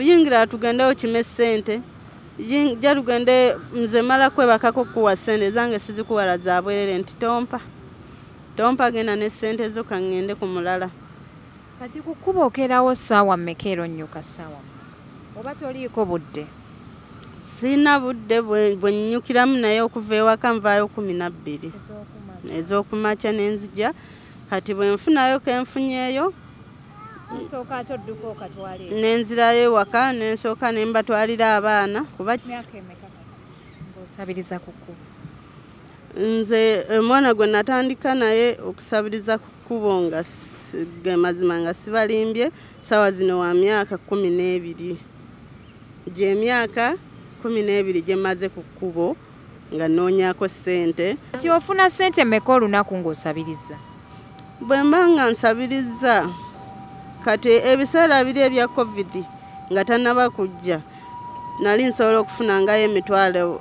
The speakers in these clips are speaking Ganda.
yingira tugende okime sente ja tugende nze mala kwebakako kuwa sente zange sizikuwala zabwerere nti tompa. Tompa genda ne sente zo kaŋŋende ku mulala. Kati ku kkuba okerawo ssaawa mmeka eronnyuka ssaawa oba toliiko budde? Sirina budde bwe nnyukiramu naye okuva ewaka nvaayo kumi nabbiri ez'okumakya. Nenzija kati bwe nfunayo kenfunyeeyo nenzirayo ewaka nensooka ne mbatwalira abaana kuba myaka emeka kati? Ng'osabiriza ku kkuba nze omwana gwe natandika naye okusabiriza ku kkubo nga si- ge mazima nga sibalimbye sawa zino wa myaka kumi n'ebiri. Gyemyaka kumi n'ebiri gye maze ku kkubo nga noonyako ssente. Kati ofuna ssente mmeka olunaku ng'osabiriza? Bwe mba nga nsabiriza kati ebiseera biri ebya covid nga tannaba kujja nali nsobola okufuna ngayo emitwalo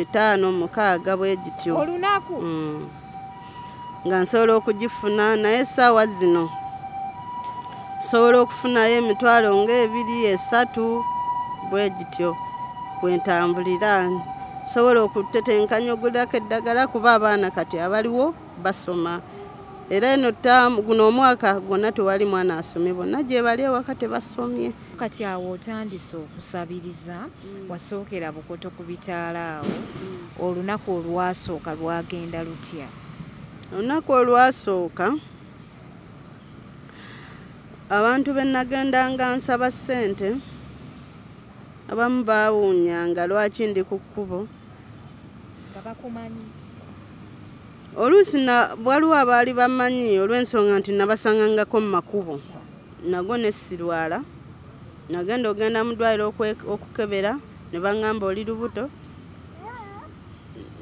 etaano mukaaga bwe gityo. Olunaku? Mm. nga nsobola okugifuna naye essaawa zino nsobola okufunayo emitwalo ng'ebiri esatu bwe gityo bwentambulira nsobola okutetenkanya ogulako eddagala kuba abaana kati abaliwo basoma era eno ttaamu guno omwaka gwonna tewali mwana asomye bonna gye bali ewaka tebasomye. Kati awo otandise okusabiriza wasookera bukoto ku bitaala awo olunaku olwasooka lwagenda lutya? Olunaku olwasooka abantu be nagendanga nsaba ssente abamu baawuunyanga lwaki ndi ku kkubo? Nga bakumanyi oluusi waliwo abaali bamanyi olw'ensonga nti nabasangangako mu makubo. Nago nessirwala nagenda ogenda mu ddwaliro okukebera ne baŋŋamba oli lubuto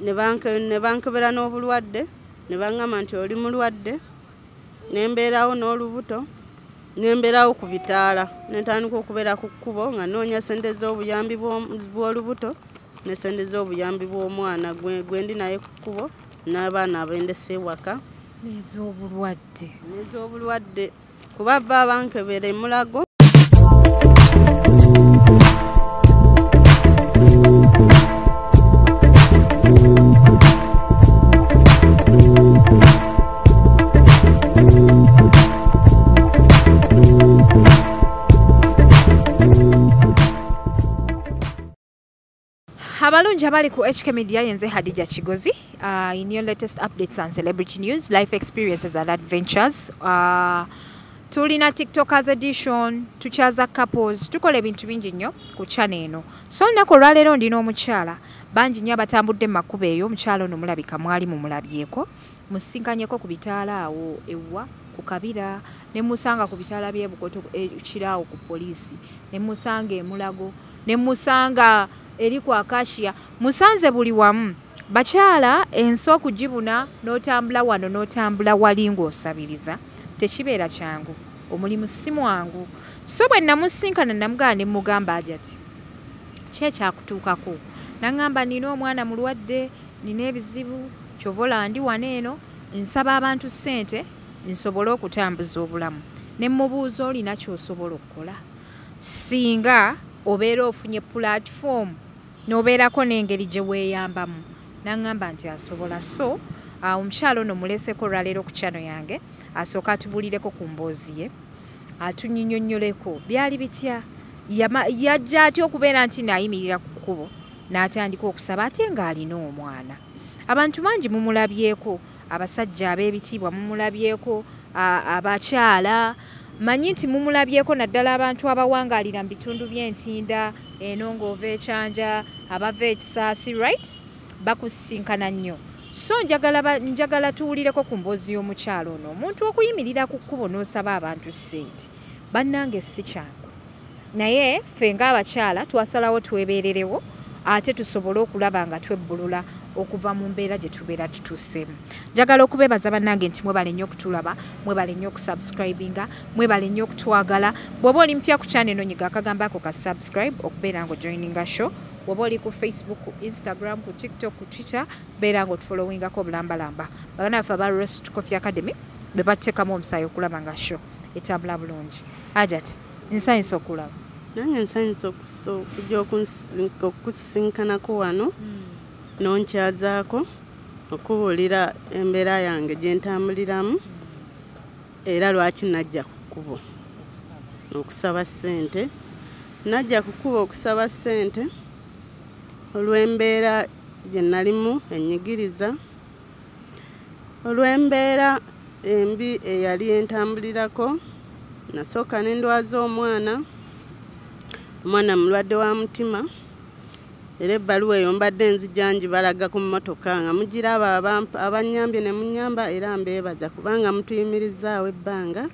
ne banke- ne bankebera n'obulwadde ne baŋŋamba nti oli mulwadde nembeerawo n'olubuto nembeerawo ku bitaala. Netandika okubeera ku kkubo nga noonya sente z'obuyambi bw'olubuto ne sente z'obuyambi bw'omwana gwe ndi naye ku kkubo n'abaana abendesa ewaka. N'ez'obulwadde. N'ez'obulwadde. Kuba bba abankebera emulago abalungi abali ku hk media yenze hadija kigozi uh, in your latest updates and celebrity news life experiences and adventures. Uh, tulina tiktokers edition tukyaza couples tukola ebintu bingi nnyo ku channel eno. So olunaku olwaleero ndina omukyala. Bangi nnyo abatambudde mu makubo eyo omukyala ono mulabika mwali mumulabyeko musinkanyeko ku bitaala awo ewa ku kabira ne musanga ku bitaala by'ebukoto kiraawo ku poliisi ne musanga emulago ne musanga eri ku akashiya musanze buli wamu. Bakyala ensi okugibuna n'otambula wano n'otambula wali ng'osabiriza. Tekibeera kyangu. Omulimu si mwangu. So bwe namusinkana namugamba ne mugamba aja ti ki ekyakutuukako naŋŋamba nina omwana mulwadde nina ebizibu kyova olandi wano eno nsaba abantu ssente nsobole okutambuza obulamu. Ne mubuuza olina ky'osobola okukola. Singa obeera ofunye pulatifoomu n'obeerako n'engeri gye weeyambamu. Naŋŋamba nti asobola so awo omukyalo ono muleseko olwaleero ku kyano yange asooka atubulireko ku mboozi ye atunyinyonnyoleko byali bitya? Yajja atya okubeera nti naayimirira ku kkubo n'atandika okusaba ate ng'alina omwana? Abantu bangi mumulabyeko abasajja ab'ebitiibwa mumulabyeko a- abakyala. Manyi nti mumulabyeko naddala abantu abawangaalira mu bitundu by'entinda eno ng'ova ekyanja abava ekisaasi right? Bakusinkana nnyo. So njagala njagala tuwulireko ku mboozi y'omukyalo ono. Omuntu okuyimirira ku kkubo n'osaba abantu ssente bannange si kyangu. Naye ffe ng'abakyala twasalawo twebeererewo ate tusobole okulaba nga twebbulula okuva mu mbeera gye tubeera tutuuseemu njagala okubeebaza bannange nti mwebale nnyo okutulaba mwebale nnyo okusubscribinga mwebale nnyo okutwagala. Bw'oba oli mpya ku channel eno nyiga akagambo ako ka subscribe okubeera nga ojoininga show. Bw'oba oli ku facebook ku instagram ku tiktok ku twitter beera nga otufollowingako obulambalamba. Bagana baffe aba rest coffee academy be bateekamu omusaayi okulaba nga show etambula bulungi. Ajat nsanyisa okulaba. Nange nsanyusa okuso- okujja okukusinkanako wano nonkyazaako okubuulira embeera yange gye ntambuliramu era lwaki najja ku kkubo okusaba ssente? Najja ku kkubo okusaba ssente olw'embeera gye nalimu enyigiriza olw'embeera embi eyali entambulirako nasooka ne ndwaza omwana omwana mulwadde wa mutima era ebbaluwa eyo mbadde nzijanji balaga ku mmotoka nga mugiraba abamp- abanyambye ne munyamba era mbeebaza kubanga mutuyimirizaawo ebbanga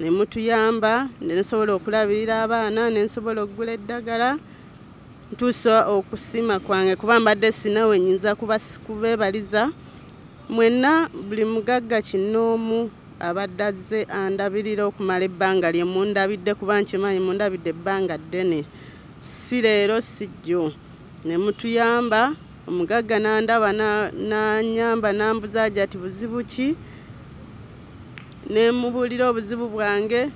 ne mutuyamba ne nsobola okulabirira abaana ne nsobola okugula eddagala ntuusa okusima kwange kuba mbadde sinawe nyinza kubeebaliza. Mwenna buli mugagga kinoomu abadde azze andabirira okumala ebbanga lye mundabidde kuba nkimanyi mundabidde ebbanga ddene. Si leero si jjo ne mutuyamba omugagga nandaba na- nanyamba nambuza ati buzibu ki? Ne mubuulira obuzibu bwange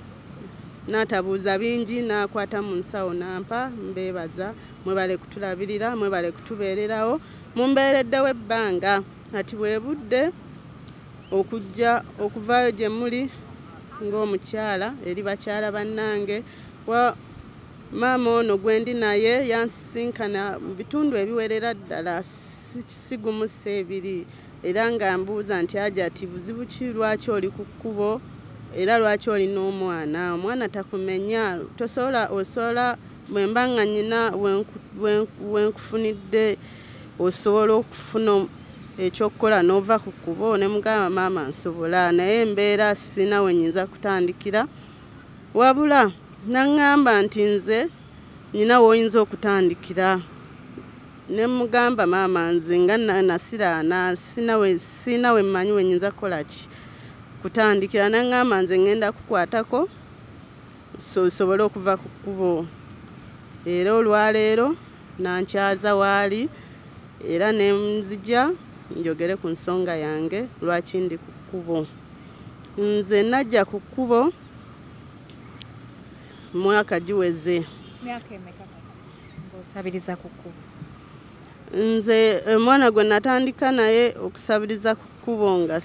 n'atabuuza bingi n'akwata mu nsawo nampa mbeebaza mwebale kutulabirira mwebale kutubeererawo. Mumbeereddewo ebbanga ati bwe budde okujja okuvaayo gye muli ng'omukyala eri bakyala bannange maama ono gwe ndi naye yansisinkana mu bitundu ebiwerera ddala si- si gumu si ebiri. Era nga mbuuza nti aja ati buzibu ki? Lwaki oli ku kkubo? Era lwaki olina omwana omwana takumenya. Tosobola osobola bwe mba nga nyina wenku- wenku- wenkufunidde osobola okufuna ekyokukola n'ova ku kkubo ne mugamba maama nsobola. Naye embeera sina we nyinza kutandikira. Wabula naŋŋamba nti nze nyina woyinza okutandikira. Ne mugamba maama nze nga na- nasiraana siina we mmanyi we nyinza kukola ki? Kutandikira naŋŋamba nze ŋŋenda kukwatako so osobole okuva ku kkubo. Era olwaleero nankyaza waali era ne nzija njogere ku nsonga yange lwaki ndi ku kkubo? Nze najja ku kkubo mwaka giweze ng'osabiriza ku kkubo nze omwana gwe natandika naye okusabiriza ku kkubo nga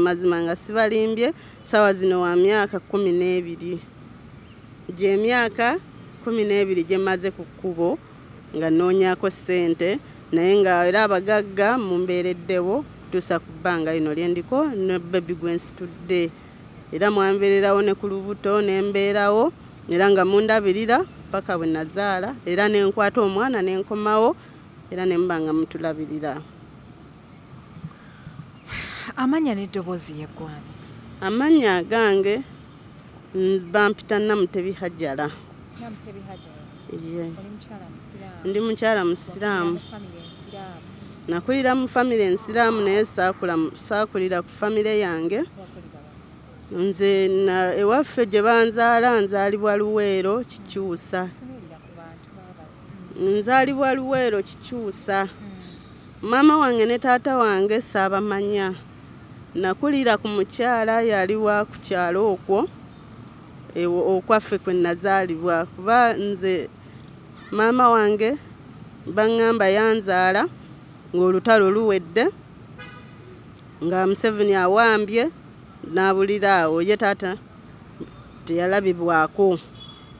mazima nga sibalimbye sawa zino wa myaka kumi n'ebiri. Gyemyaka kumi n'ebiri gye maze ku kkubo nga noonyako ssente naye nga era abagagga mumbeereddewo kutuusa ku bbanga lino lye ndiko ne bebi gwe nsitudde. Era mwambeererawo ne ku lubuto nembeerawo era nga mundabirira paka bwe nazaala era nenkwata omwana nenkomawo era ne muba nga mutulabirira. Amanya n'eddoboozi yeggwani amannya agange bampita namutebi hajjala Ye. ndi mukyala musiraamu. Nakulira mu famire ensiraamu naye saakulira ku famire yange nze na- ewaffe gye banzaala nzaalibwa luweero kikyusa. Nzaalibwa luweero kikyusa. Maama wange ne taata wange saabamanya. Nakulira ku mukyala yali wa ku kyalo okwo okwaffe kwe nazaalibwa. Kuba nze maama wange baŋŋamba yanzaala ng'olutalo luwedde nga museveni awambye n'abulira awo ye taata teyalabibwako.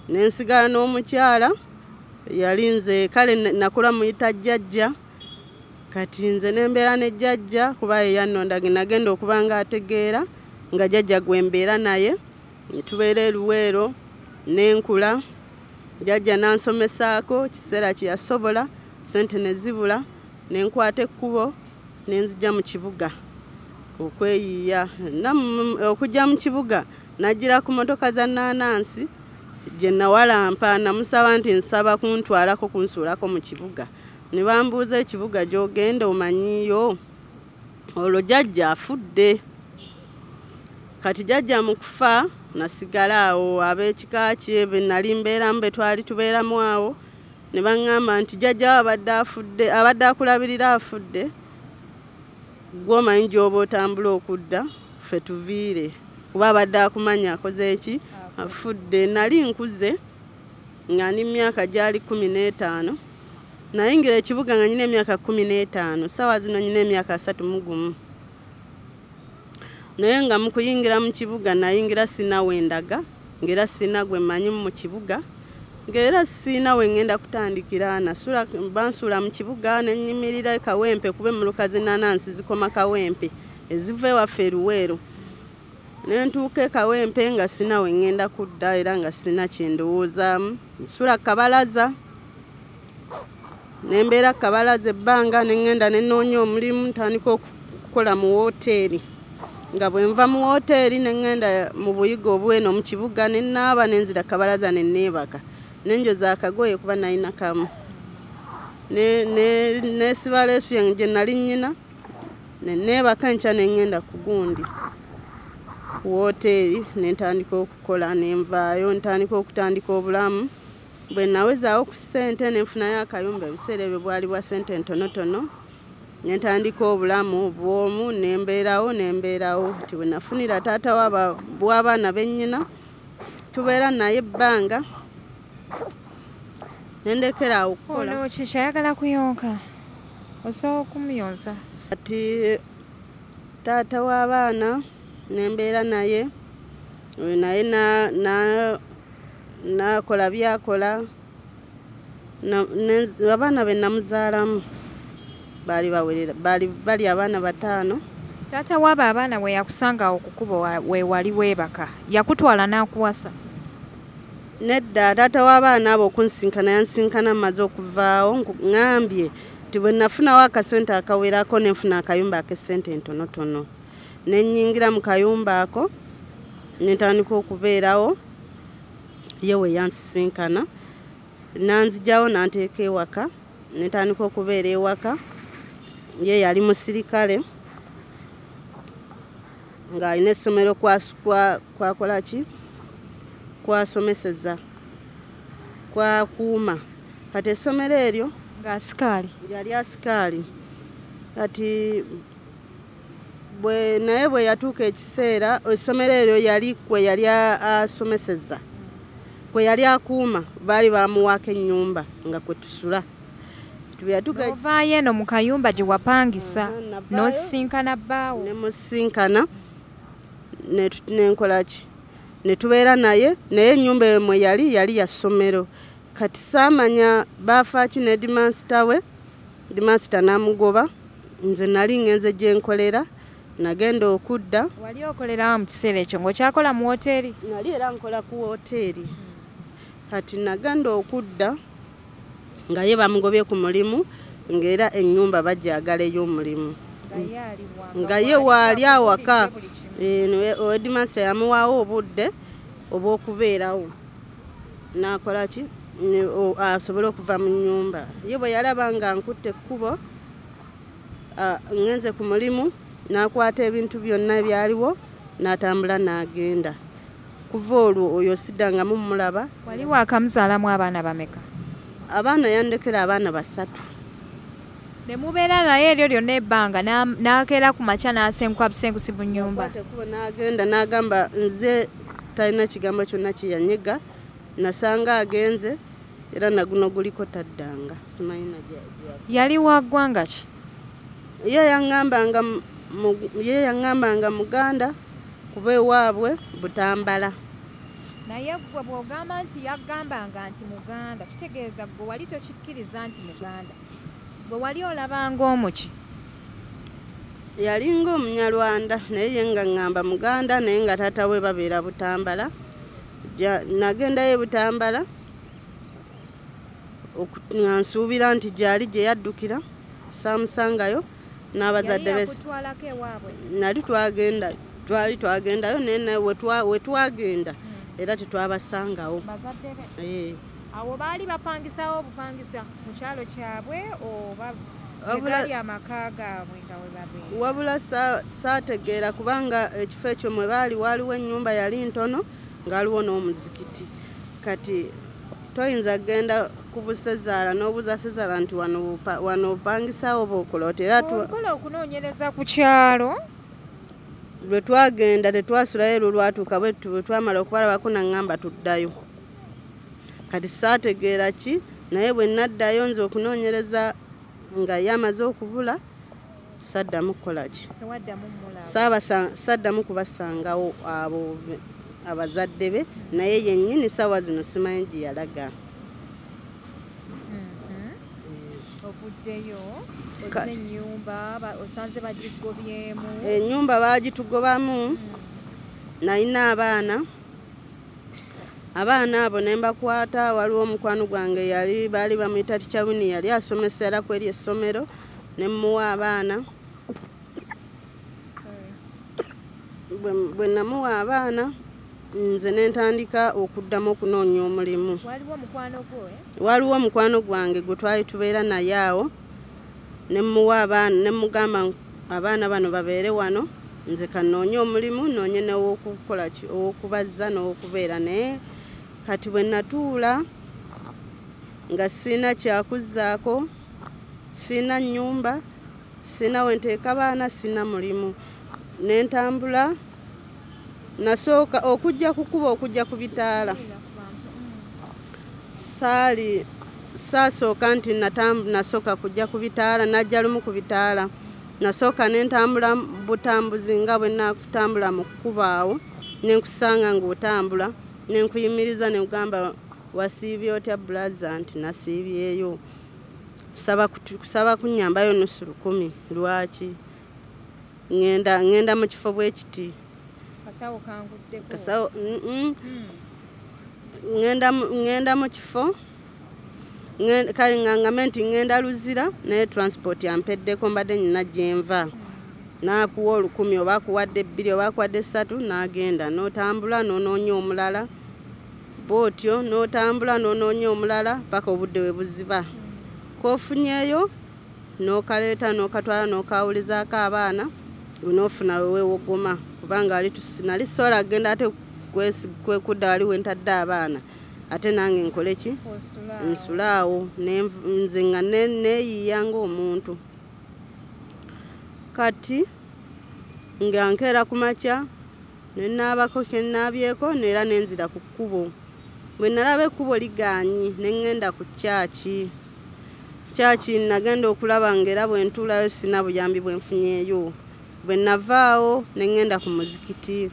Nensigala n'omukyala yali nze kale na- nakula muyita jjajja kati nze nembeera ne jjajja kuba yeyannondage nagenda okuba nga ategeera nga jjajja gwe mbeera naye netubeera eruweero nenkula. Jjajja nansomesaako kiseera kyeyasobola sente nezibula nenkwata ekkubo nenzija mu kibuga okweyiiya. Namu- okujja mu kibuga najjira ku motoka za naanansi gye nawalampa namusaba nti nsaba kuntwalako kunsuulako mu kibuga. Ne bambuuza ekibuga gy'ogenda omanyiyo olwo jjajja afudde. Kati jjajja mu kufa nasigala awo ab'ekika kye be nali mbeeramu be twali tubeeramu awo ne baŋŋamba nti jjajja wo abadde afudde abadde akulabirira afudde gwomanyi gy'oba otambula okudda ffe tuviire. Kuba abadde akumanya akoze eki afudde. Nali nkuze nga ndi myaka gyali kumi n'etaano. Nayingira ekibuga nga nyina emyaka kumi n'etaano sawa zino nyina emyaka asatu mu gumu. Naye nga mu kuyingira mu kibuga nayingira sina wendaga ngaera sina gwe mmanyi mu kibuga ngaera siina we ŋŋenda kutandikira nasula bansuula mu kibuga nenyimirira kawempe kube mulukazi nanansi zikoma kawempe eziva ewaffe eruweero nentuuka ekawempe nga sina we ŋŋenda kudda era nga sina kyendowoozaamu nsula kabalaza nembeera kabalaza ebbanga neŋŋenda nenoonya omulimu ntandika okukola mu wooteeri nga bwe nva mu wooteeri neŋŋenda mu buyiga obweno mu kibuga nenaaba nenzira kabalaza neneebaka nenjoza akagoye kuba nalina kamu. Nesiba leesu yange gye nali nnyina neneebaka enkya neŋŋenda ku gundi ku wooteeri nentandika okukola nenvaayo ntandika okutandika obulamu. Bwe nawezaawo ku ssente nenfunayo akayumba ebiseera ebyo bwali bwa ssente ntonotono nentandika obulamu bwomu nembeerawo nembeerawo ti bwe nafunira taata bw'abaana bennyina tubeera naye ebbanga nendekera awo okukola. Ono kiki ayagala kuyonka. Osobola okumuyonsa. Ati taata w'abaana nembeera naye oyo naye nakola byakola abaana be namuzaalamu. Bali abaana bataano. Taata waaba abaana bwe yakusanga okukuba wewali weebaka. Yakutwala n'akuwasa nedda taata w'abaana abo okunsinkana yansinkana mmaze okuvaawo ŋambye ti bwe nafunawo akasente akawerako nenfuna akayumba ak'essente entonotono. Nenyingira mu kayumba ako nentandika okubeerawo ye we yansisinkana nanzijawo nanteeka ewaka nentandika okubeera ewaka. Ye yali musirikale ng'alina essomero kwakola ki kwasomeseza kwakuuma. Kati essomero eryo ngaasikaali yali asikaali kati bwe naye bwe yatuuka ekiseera essomero eryo yali kwe yali asomeseza. Kwe yali akuuma baali bamuwaako ennyumba nga kwe tusula. Ovaayo eno mu kayumba gye wapangisa n'osisinkana bbaawo. Nemusinkana nenkola ki netubeera naye naye ennyumba eyo mwe yali yali ya ssomero. Kati saamanya baafaaki ne dimansita we? Dimansita n'amugoba nze nali ngenze gye nkolera nagenda okudda. Wali okolerawo mu kiseera ekyo ng'okyakola mu woteeri nali era nkola ku woteeri kati nagenda okudda nga ye bamugobye ku mulimu ng'era ennyumba bajagala ey'omulimu. Nga ye waali awaka owedimansita yamuwaawo obudde obw'okubeerawo. Nakola ki? Asobole okuva mu nyumba ye bwe yalaba nga nkutte ekkubo ngenze ku mulimu nakwata ebintu byonna ebyaliwo n'atambula n'agenda. Kuva olwo oyo siddangamu mulaba wali waakamuzaalamu abaana bameka? Abaana yandekera abaana basatu ne mubeera naye eryo lyonna ebbanga n'akeera ku makya n'asenguka busengusi mu nyumba kuba n'agenda n'agamba nze talina kigambo kyonna kyeyanyega nasanga agenze era naguno guliko taddanga. Simanyina yali wa ggwanga ki? Ye yaŋŋambanga ye yaŋŋambanga muganda kuba ewaabwe butambala. Naye gwe bw'ogamba nti yaggambanga nti muganda kitegeeza gwe wali tokikkiriza nti muganda gwe wali olabanga omuki yalinga omunyalwanda naye ye nga ŋŋamba muganda naye nga taata we babeera butambala. Nagendayo butambala nga nsuubira nti gyali gye yaddukira saamusangayo n'abazadde be nali twagenda twali twagendayo naye we twagenda. Era tetwabasangawo awo baali bapangisawo obupangisa mu kyalo kyabwe oba gali amaka gaabwe nga we babeera. Wabula saategeera kubanga ekifo ekyo mwe baali waaliwo ennyumba yali ntono ngaaliwo n'omuzikiti. Kati toyinza kgenda ku busezaala n'obuza sezaala nti wano opangisawo bookola okola okunoonyereza ku kyalo lwe twagenda tetwasulayo lwe lwatuuka bwe twamala okubalabako naŋŋamba tuddayo kati saategeera ki? Naye bwe naddayo nze okunoonyereza nga ye amaze okubula saddamu kukola ki? Saddamu kubasangawo abo abazadde be naye yennyini saawa zino simanyi gye yalaga. Ovuddeyo Ka- ozina ennyumba ba- osanze bagigobyemu. Ennyumba baagitugobamu nalina abaana abaana abo ne mbakwata waliwo omukwano gwange yali baali bamuyita tikyawini yali asomesera ku eri essomero ne mmuwa abaana. Bwe- namuwa abaana nze ne ntandika okuddamu okunoonya omulimu waliwo omukwano eh? gwange gwe twali tubeera naye awo ne mmuwa abaana ne mugamba abaana bano babeere wano nze kanoonye omulimu noonye n'owokukola ki owokubazza n'owokubeera naye kati bwe natuula nga sirina kyakuzzaako sirina nnyumba sirina we nteeka baana sirina mulimu. Ne ntambula nasooka okujja ku kkuba okujja ku bitaala. Saali saasooka nti nasooka kujja ku bitaala najja lumu ku bitaala. Nasooka ne ntambula butambuzi nga bwe nakutambula mu kkuba awo ne nkusanga ng'otambula ne nkuyimiriza ne kugamba wasiibye otya bulaza nti nasiibyeyo saba kunnyambayo nusu lukumi lwaki? Ŋŋenda ŋŋenda mu kifo bwe kiti. Kasawo mm, mm. Mm. ŋŋenda mu- ŋŋenda mu kifo. Kale ŋŋaŋŋame nti ŋŋenda luzira naye transport yampeddeko mbadde nyina gyenva naakuwa olukumi oba akuwadde ebbiri oba akuwadde essatu n'agenda. N'otambula n'onoonya omulala bw'otyo n'otambula n'onoonya omulala paka obudde we buziba. Kofunyeeyo n'okaleeta n'okatwala n'okawulizaako abaana gwe n'ofuna weweewogoma kubanga nali sobola kgenda ate kwekudda wali we ntadde abaana. Ate nange nkole ki? Nsulaawo nze nga ne- neeyiiya ng'omuntu kati nga nkeera ku makya ne naabako kye naabyeko neera nenzira ku kkubo. Bwe nalaba ekkubo ligaanyi ne ŋŋenda ku kyaki. Kyaki nagenda okulaba ng'era bwe ntuulayo sina buyambi bwe nfunyeeyo. Bwe navaawo ne ŋŋenda ku muzikiti.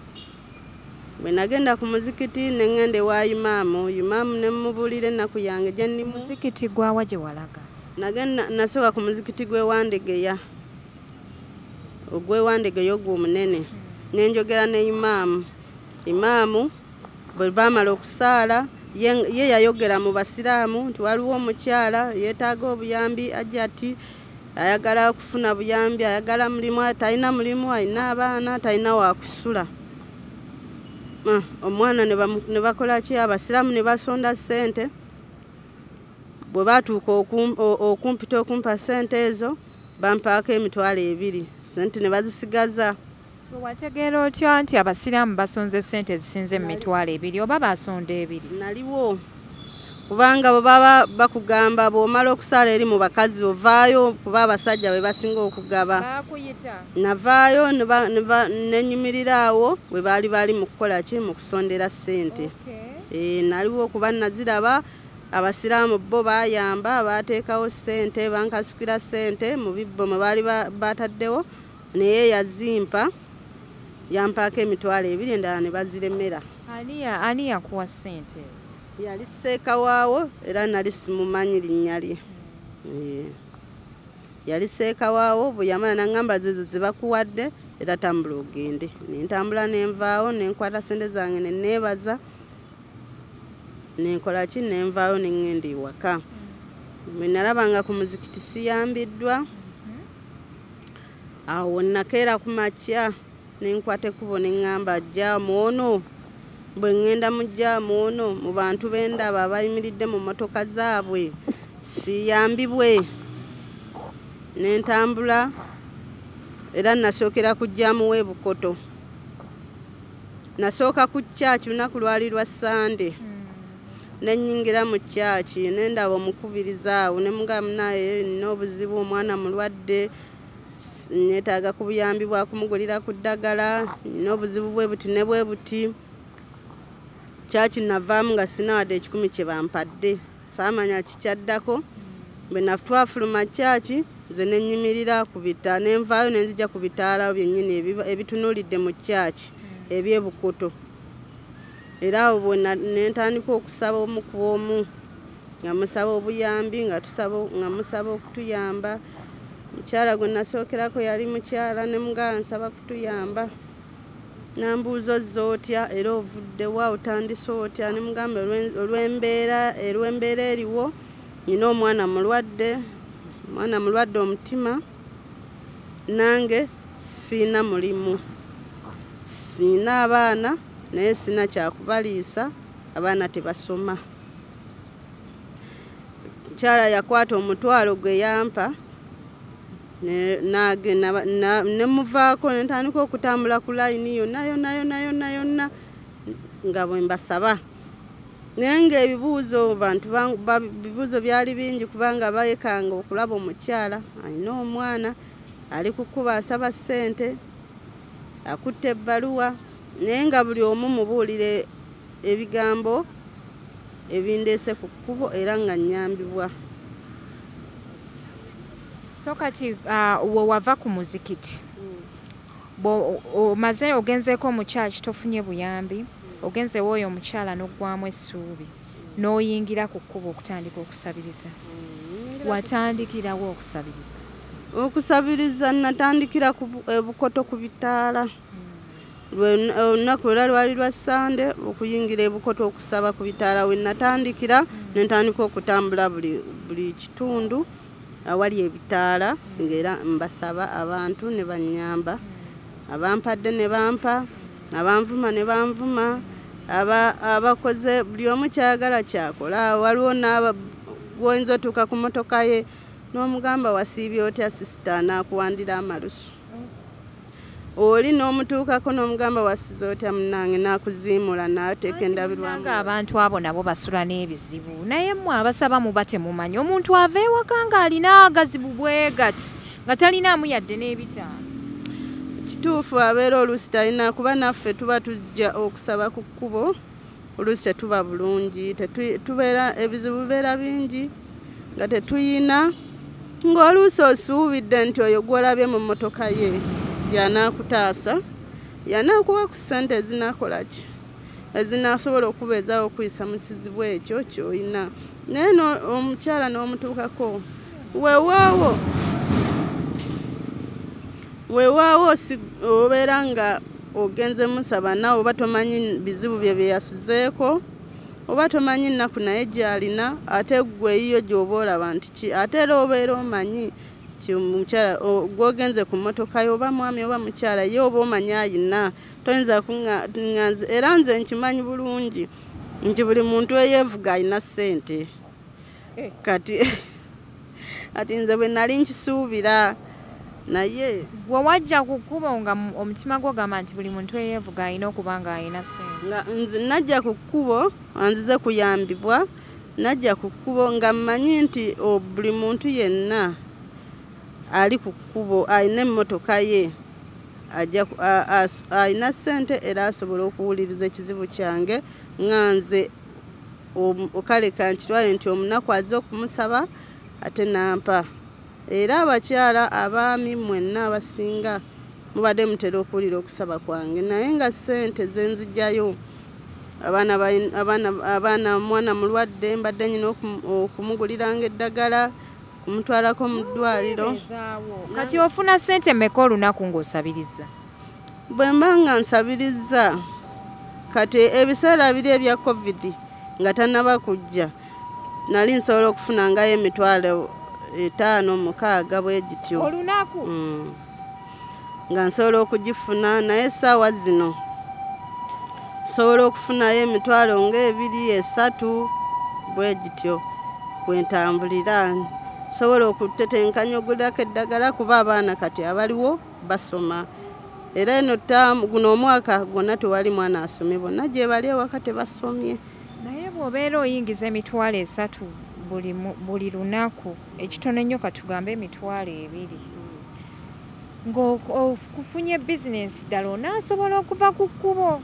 Bwe nagenda ku muzikiti ne ŋŋenda ewa imaamu. Imaamu ne mmubuulira ennaku yange gye nnimu muzikiti gwawa gye walaga? Nasooka ku muzikiti gw'ewandegeya ogw'ewandegeya ogwo omunene nenjogera ne imaamu. Imaamu bwe baamala okusaala ye yayogera mu basiraamu nti waliwo omukyala yeetaaga obuyambi ajja ati ayagala okufuna buyambi ayagala mulimu talina mulimu alina abaana talina wakusula omwana ne bakola ki? Abasiraamu ne basonda ssente bwe batuuka okumpita okumpa sente ezo bampaako emitwalo ebiri sente ne bazisigaza. Wategeera otya nti abasiraamu basonze sente ezisinze mu mitwalo ebiri oba basonda ebiri? Naliwo. Kubanga bwe baba bakugamba bw'omala okusaala eri mu bakazi ovaayo kuba abasajja bwe basinga okugaba. Navaayo ne ba- ne ba- nenyumirira awo bwe baali baali mu kukola ki? Mu kusondera ssente. Eh, naliwo kuba naziraba abasiraamu bo bayamba bateekawo ssente bankasukira ssente mu bibbo mwe baali ba- bataddewo naye yazimpa yampaako emitwalo ebiri endala ne baziremera. Ani ya- ani yakuwa sente yali seeka waawo era nali simumanyi linnya lye. Eh. yali seeka waawo bwe yamala naŋŋamba zezo ze bakuwadde era tambula ogende. Nentambula nenvaawo nenkwata sente zange neneebaza nenkola ki nenvaayo neŋŋenda ewaka. Bwe nalabanga ku muzikiti siyambiddwa. Awo nakeera ku makya nenkwata ekkubo neŋŋamba jjaamu ono bwe ŋŋenda mu jjaamu ono mu bantu b'endaba abayimiridde mu mmotoka zaabwe siyambibwe. Nentambula era nasookera ku jjaamu w'e bukoto. Nasooka ku kyaki lunaku lwali lwa sande nenyingira mu kyaki nendaba omukubiriza awo nemugamba naye nina obuzibu omwana mulwadde neetaaga ku buyambi bwa kumugulira ku ddagala nina obuzibu bwe buti ne bwe buti. Kyaki navaamu nga sinawadde ekikumi kye bampadde saamanya kikyaddako bwe natwafuluma kyaki nze nenyimirira ku bita nenvaayo nenzija ku bitaala byennyini ebitunuulidde mu kyaki ebyebukoto era awo bwe nentandika okusaba omu ku omu nga musaba obuyambi nga musaba okutuyamba. Mukyala gwe nasookerako yali mukyala ne mugaba nsaba kutuyamba. Nambuuza ozza otya era ovuddewa otandise otya? Ne mugamba "Olwe- olw'embeera olw'embeera eriwo nina omwana mulwadde omwana mulwadde omutima nange siina mulimu. Siina abaana naye siina kyakubaliisa abaana tebasoma. Mukyala yakwata omutwalo gwe yampa nemuvaako netandika okutambula ku layini yonna yonna yonna yonna yonna nga bwe mbasaba. Naye ngaebibuuzo bantu bibuuzo byali bingi kubanga bayekanga okulaba omukyala alina omwana ali kukuba asaba ssente akutte ebbaluwa naye nga buli omu mubuulire ebigambo ebindeese ku kkubo era nga nnyambibwa. So kati uh, we wava ku muzikiti. O- omaze ogenzeeko mu kyaki tofunye buyambi ogenzewo oyo omukyala n'oggwamu essuubi n'oyingira ku kkubo okutandika okusabiriza. Watandikirawo okusabiriza? Okusabiriza natandikira ebukoto ku bitaala. Lwe- olunaku lwera lwali lwa sande okuyingira ebukoto okusaba ku bitaala we natandikira nentandika okutambula buli, kitundu awali ebitaala ngaera mbasaba abantu ne banyamba abampadde ne bampa abanvuma ne banvuma aba- abakoze buli omu kyayagala kyakola. Waliwo gwoyinza otuuka ku motoka ye n'omugamba wasiibye otya sisita n'akuwandira amalusu oli n'omutuukako n'omugamba wasize otya munange n'akuziimula n'ateeka endabirwamu. abantu abo nabo basula n'ebizibu. Naye mmwe abasaba muba temumanyi omuntu ava ewaka ng'alina agazibu bwe gati nga talinaamu yadde n'ebitaano kituufu abeera oluusi talina kuba naffe tuba tujja okusaba ku kkubo oluusi tetuba bulungi. Tubeera ebizibu bibeera bingi nga tetuyina ng'oluusi osuubidde nti oyo gwolabye mu mmotoka ye yanaakutaasa yanaakuwa ku ssente ezinakola ki? Ezinasobola okubeezaawo okuyisa mu kizibu ekyo ky'olina. Naye omukyala n'omutuukako weewaawo weewaawo obeera nga ogenze musaba nawe oba tomanyi bizibu bye bye yasuzeeko oba tomanyi nnaku naye gy'alina ate gwe eyiyo gy'oba olaba nti ki? Ate era obeera omanyi ti omukyala o- gwogenze ku mmotoka ye oba mwami oba mukyala ye oba omanyi ayina toyinza kuŋa- ŋŋanzi- era nze nkimanyi bulungi nti buli muntu eyeevuga alina ssente. Kati kati nze bwe nali nkisuubira naye bwe wajja ku kkubo nga mu- omutima gwo gamba nti buli muntu eyeevuga alina okuba nga alina ssente. Nga najja ku kkubo anzize kuyambibwa najja ku kkubo nga mmanyi nti buli muntu yenna ali ku kkubo alina emmotoka ye alina ssente era asobola okuwuliriza ekizibu kyange. Nga nze omu- okaleka nkitwale nti omunaku azze okumusaba ate nampa. Era abakyala abaami mwenna abasinga mubadde mutera okuwulira okusaba kwange. Naye nga ssente zenzijjayo abaana mwana mulwadde mbadde nyina okumu- okumuguliranga eddagala kumutwalako mu ddwaliro. Kati ofuna ssente mmeka olunaku ng'osabiriza? Bwe mba nga nsabiriza kati ebiseera biri ebya covid nga tanaba kujja nali nsobola okufunangayo emitwalo etaano mukaaga bwe gityo. Olunaku? Mm. nga nsobola okugifuna naye essaawa zino. Nsobola okufunayo emitwalo ng'ebiri esatu bwe gityo bwentambulira nsobola okutetenkanya ogulako eddagala kuba abaana kati abaliwo basoma. Era eno taamu guno omwaka gwonna tewali mwana asomye bonna gye bali ewaka tebasomye. Naye bw'obeera oyingiza emitwalo esatu buli lunaku ekitono ennyo katugambe emitwalo ebiri. Ng'okufunye bizinensi ddala onaasobola okuva ku kkubo?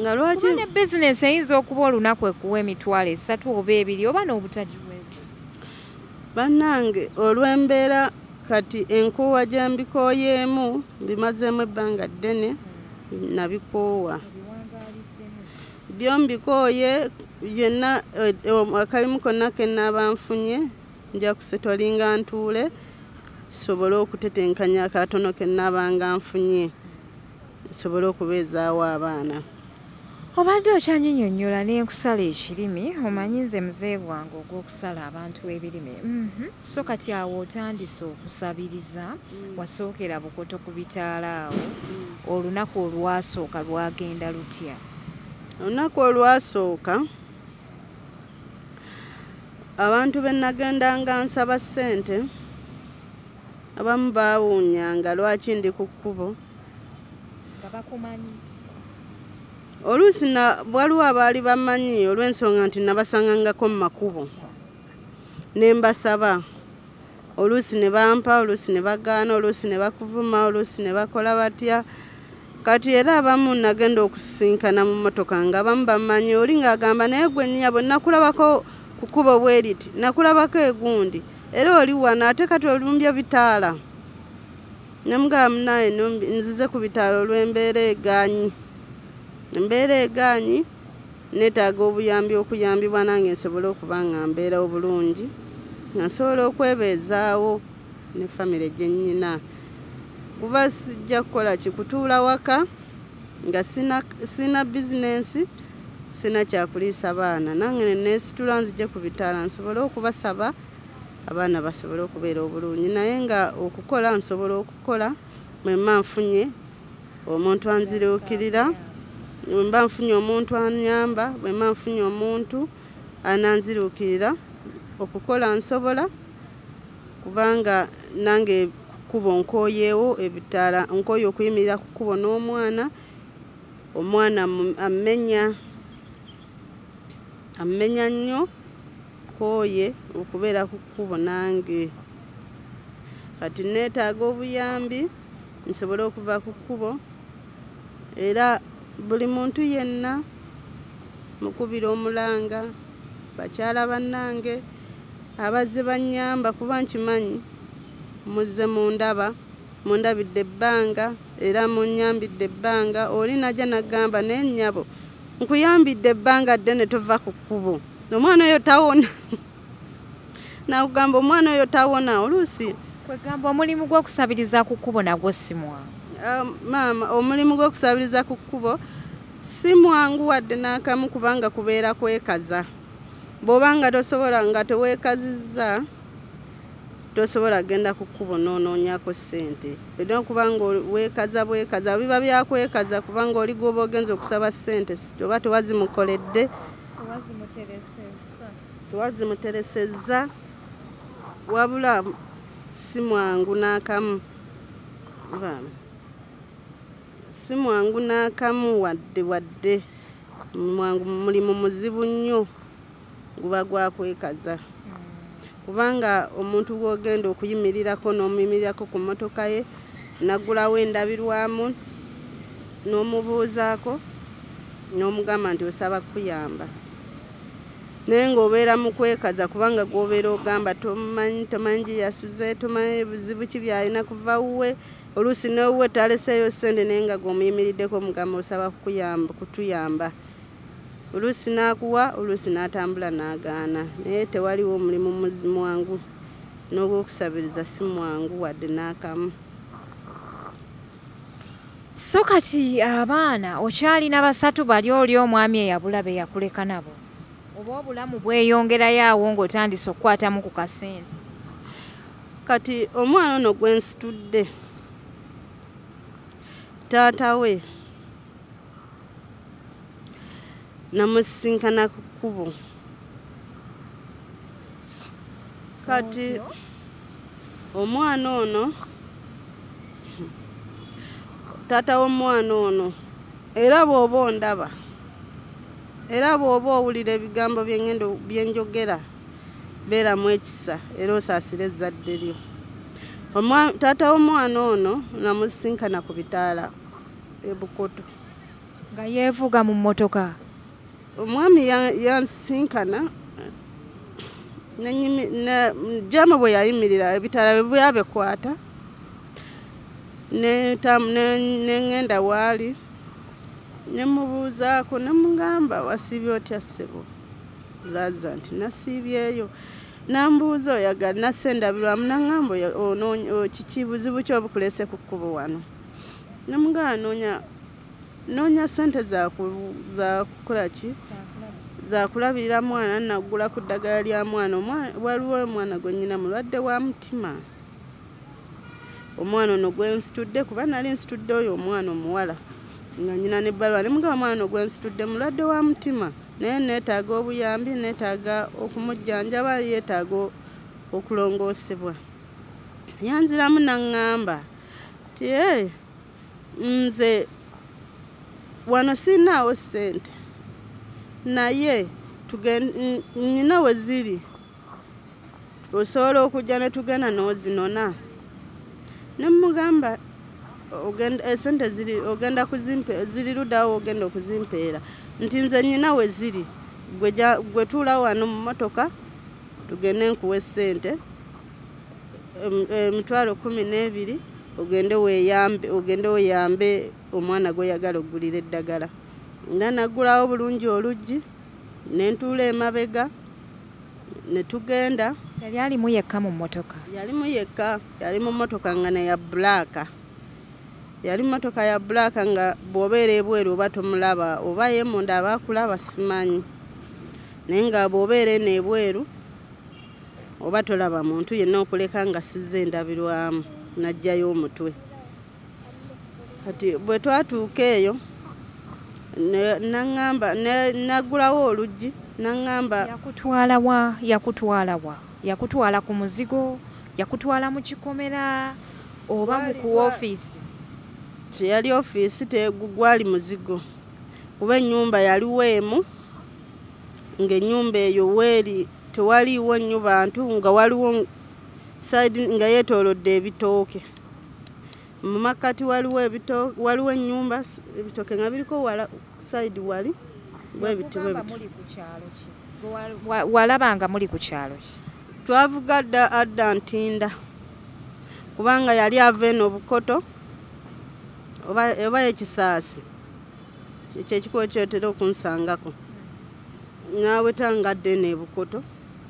Nga lwaki? Kuba ne bizinesi eyinza okuba olunaku ekuwa emitwalo esatu oba ebiri oba n'obutagiweza bannange olw'embeera kati enkuuwa gye mbikooyeemu mbimazeemu ebbanga ddene nabikoowa. Byombikooye byonna eh, akalimu konna kenaaba nfunye nja kusetolinga ntuule sobole okutetenkanya akatono kenaabanga nfunye nsobole okubeezaawo abaana obadde okyanyinyonnyola n'enkusala ekirimi omanyi nze muzeeyi gwange ogw'okusala abantu ebirime. Mhm. so kati awo otandise okusabiriza wasookera bukoto ku bitaala awo olunaku olwasooka lwagenda lutya? Olunaku olwasooka abantu be nagendanga nsaba ssente abamu baawuunyanga lwaki ndi ku kkubo? Nga bakumanyi oluusi na- waliwo abaali bamanyi olw'ensonga nti nabasangangako mu makubo. Ne mbasaba. Oluusi ne bampa oluusi ne bagaana oluusi ne bakuvuma oluusi ne bakola batya. Kati era abamu nagenda okusisinkana mu motoka nga abamu bamanyi oli ng'agamba naye gwe nnyabo nakulabako ku kkubo bwe riti nakulabako egundi? Era oli wano ate kati olumbya bitaala. Namugamba munaye nzize ku bitaala olw'embeera eganyi embeera eganyi neetaaga obuyambi okuyambibwa nange nsobole okuba nga mbeerawo bulungi nga nsobola okwebeezaawo ne famire gye nnyina. Kuba sijja kukola kikutuula waka nga sina, bizinensi sina kyakuliisa baana. Nange nenesitula nzije ku bitaala nsobole okubasaba abaana basobole okubeera obulungi. Naye nga okukola nsobola okukola mwemma nfunye omuntu anziruukirira bwemba nfunye omuntu anyamba bwemba nfunye omuntu ananziruukirira okukola nsobola kubanga nange kukubo nkooyeewo ebitaala nkooye okuyimirira ku kkubo n'omwana omwana ammenya ammenya nnyo kooye okubeera ku kkubo nange. Kati neetaaga obuyambi nsobole okuva ku kkubo era buli muntu yenna mukubira omulanga bakyala bannange abazze bannyamba kuba nkimanyi muzze mundaba mundabidde ebbanga era munnyambidde ebbanga oli najja nagamba naye nnyabo nkuyambidde ebbanga ddene tova ku kkubo. Omwana oyo tawona nakugamba omwana oyo tawona oluusi kwegamba omulimu gw'okusabiriza ku kkubo nagwo si mwangu maama omulimu gw'okusabiriza ku kkubo si mwangu wadde n'akamu kubanga kubeera kwekaza. Bw'oba nga tosobola nga teweekazizza tosobola genda ku kkubo noonoonyako ssente. Era okubanga weekaza bwekaza biba byakwekaza kubanga oli gwoba ogenza okusaba ssente oba tewazimukoledde. Tewazimuteresezza. Wabula si mwangu n'akamu. Vaamu. Si mwangu n'akamu wadde wadde. Mwangu mulimu muzibu nnyo guba gwakwekaza kubanga omuntu gwogenda okuyimirirako n'omuyimirirako ku mmotoka ye naggulawo endabirwamu n'omubuuzaako n'omugamba nti osaba kuyamba naye ng'obeera mu kwekaza kubanga gwobeera ogamba tomanyi tomanyi gye yasuze tomanyi buzibu ki byalina kuva wuwe oluusi nowuwe taleseeyo ssente naye nga gwomuyimiriddeko omugamba osaba kukuyamba kutuyamba. Oluusi n'akuwa oluusi n'atambula n'agaana. Naye tewaliwo omulimu muzi- mwangu n'ogwokusabiriza si mwangu wadde n'akamu. So kati abaana okyalina basatu bali oli omwami eyabula be yakuleka nabo? Oba obulamu bweyongerayo awo ng'otandise okukwatamu ku kasente? Kati omwana ono gwensitudde taata we. Namusisinkana ku kkubo kati omwana ono taata w'omwana ono era bw'oba ondaba era bw'oba owulira ebigambo byengendo byenjogera beeramu ekisa era osaasire ezzadde lyo taata w'omwana ono namusisinkana ku bitaala ebukoto nga yeevuga mu mmotoka. Omwami ya- yansinkana nenyimi- ne- jama bwe yayimirira ebitala bwe netam- ne- neŋŋenda waali nemubuuzaako nemugamba wasiibye otya ssebo? Laza nti nasiibyeyo nambuuza oyagala nasse onoonya- o- kiki buzibu ki obukulese ku kkubo wano. Nemugamba noonya noonya sente zaku- zakukola ki? Zakulabirira mwana nagula ku ddagala lya mwana. Waliwo omwana gwe nyina mulwadde wa mutima. Omwana ono gwensitudde kuba nali nsitudde oyo omwana omuwala nga nyina nebbalwa nemugaba omwana ono gwensitudde mulwadde wa mutima naye neetaaga obuyambi neetaaga okumujjanjaba yeetaaga okulongoosebwa. Yanziramu naŋŋamba ti "Eh, nze wano siinaawo ssente. Naye nina we ziri osobola okujja ne tugenda n'ozinona? Nemugamba ogenda- esente ziri ogenda kuzimpe ziri luddawo ogenda okuzimpeera nti nze nyina we ziri gwe tuula wano mu motoka tugende nkuwa essente em- emitwalo kumi n'ebiri ogende weeyambe ogende weeyambe omwana gweyagala oggulira eddagala. Nga naggulawo bulungi oluggi nentuula emabega ne tugenda. Yali alimu yekka mu mmotoka? Yalimu yekka yali mu motoka nga neya bulaaka yali motoka ya bulaaka nga bw'obeera ebweru oba tomulaba oba yemunda aba akulaba simanyi. Naye nga bw'obeera eno ebweru oba tolaba muntu yenna okuleka nga sizza endabirwamu najjayo omutwe. Kati bwe twatuuka eyo naŋŋamba naggulawo oluggi naŋŋamba yakutwala wa yakutwala wa? Yakutwala ku muzigo? Yakutwala mu kikomera? Oba mu ku gwa- ofiisi teyali ofiisi tegwali muzigo kuba ennyumba yaliwo emu ng'ennyumba eyo weeri tewaliiwo nnyo bantu nga waliwo saidi nga yeetoolodde ebitooke. Mu makkati waliwo ebito waliwo ennyumba ebitooke nga biriko wala saidi wali bwe biti bwe biti muli ku kyalo ki? Gwe wa- wa- walabanga muli ku kyalo ki? Twavuga adda adda ntinda kubanga yali ava eno bukoto oba ekisaasi Kye- kyekikuba kyotera okunsangako. Naweta nga adda eno ebukoto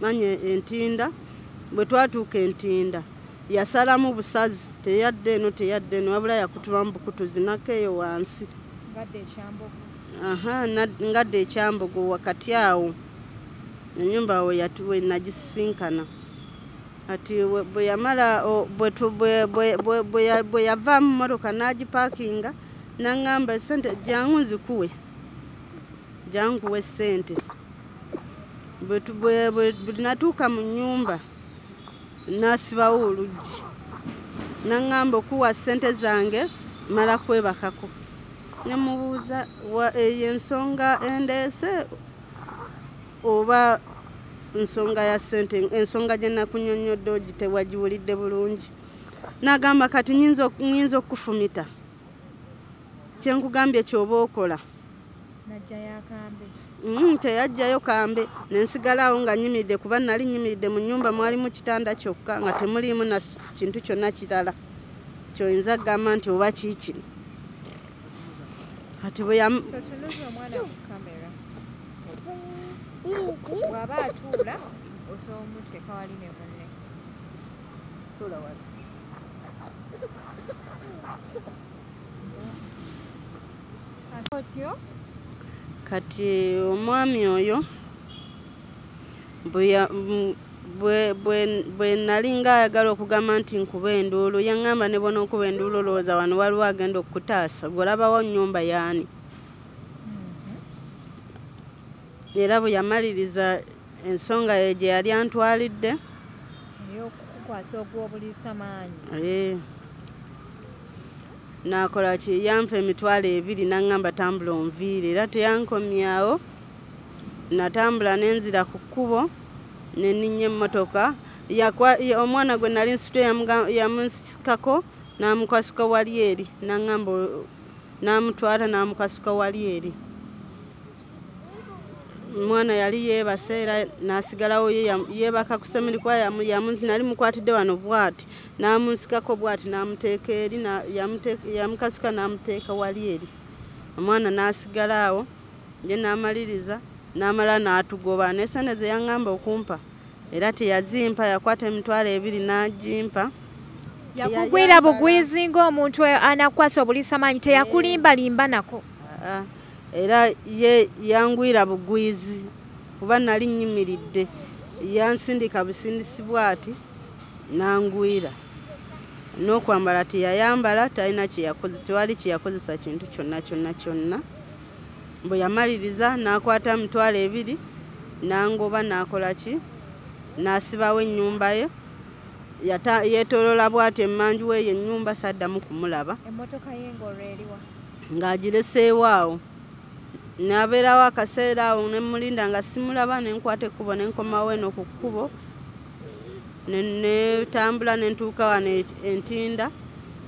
manye entinda bwe twatuuka entinda yasalamu busazi teyadde eno teyadde eno wabula yakutula mu bukutuzi nakeeyo wansi. Aha na- ngadde ekyambogo wakati awo enyumba we yatu- we nagisinkana ati we- bwe yamala bwe yava mu motoka n'agipaakinga naŋŋamba esente jangu nzikuwe. Jangu nkuwe sente bwe tu- bwe- bwe- bwe natuuka mu nyumba nasibawo oluggi. Naŋŋamba okuwa sente zange mala kwebakako. Nemubuuza eyo ensonga endeese oba nsonga ya sente ensonga gye nakunyonyodde ogi tewagiwulidde bulungi. Nagamba kati nyinza ok- nyinza okufumita kyenkugambye kyoba okola. Mm, teyajjayo kambe. Nensigalawo nga nyimiridde kuba nali nyimiridde mu nyumba mwalimu kitanda kyokka nga temuliimu na kintu kyonna kirala kyoyinza kugamba nti oba kiikino kati bwe yam- totunuza omwana ku kamera bw'aba atuula osobola omuteeka wali ne munne. Otyo? Kati omwami oyo bwe ya- bwe- bwe- bwe nali nga ayagala okugamba nti nkuba enduulu yaŋŋamba ne bona okuba enduulu olowooza wano waliwo agenda okutaasa gwolabawo nnyumba yaani era bwe yamaliriza ensonga ye gye yali antwalidde. Ey'okukwasa ogw'obuliisa maanyi nakola ki? Yampa emitwalo ebiri naŋŋamba tambula onviire. Era teyankomyawo natambula nenzira ku kkubo neninnya emmotoka. Omwana gwe nali yamuga- yamusikako namukwasuka wali eri naŋŋamba "O- n'amutwala n'amukasuka wali eri omwana yali yeebase era n'asigalawo ye yeebaka ku semirikwa nali mukwatidde wano bwati. N'amunsikako bwati n'amuteeka eri yamukasuka n'amuteeka wali eri. Omwana n'asigala awo ye n'amaliriza n'amala n'atugoba. N'esente ze yaŋŋamba okumpa era teyazimpa yakwata emitwalo ebiri n'agimpa. Yakugwira bugwizi ng'omuntu anakwasa obulisamaanyi teyakulimbalimba nako. Aa, era ye yangwira bugwizi kuba nali nyimiridde yansindika busindisi bwati nangwira. N'okwambala teyayambala talina kyeyakoze tewali kyeyakozesa kintu kyonna kyonna kyonna. Bwe yamaliriza n'akwata mitwalo ebiri nangoba n'akola ki? N'asibawo ennyumba ye. Yeetoolola bwati emmanju weeyo ennyumba saddamu kumulaba. Ng'agireseewo awo nabeerawo akaseera awo nemulinda nga simulaba nenkwata ekkubo nenkomawo eno ku kkubo ne- netambula nentuuka wano entinda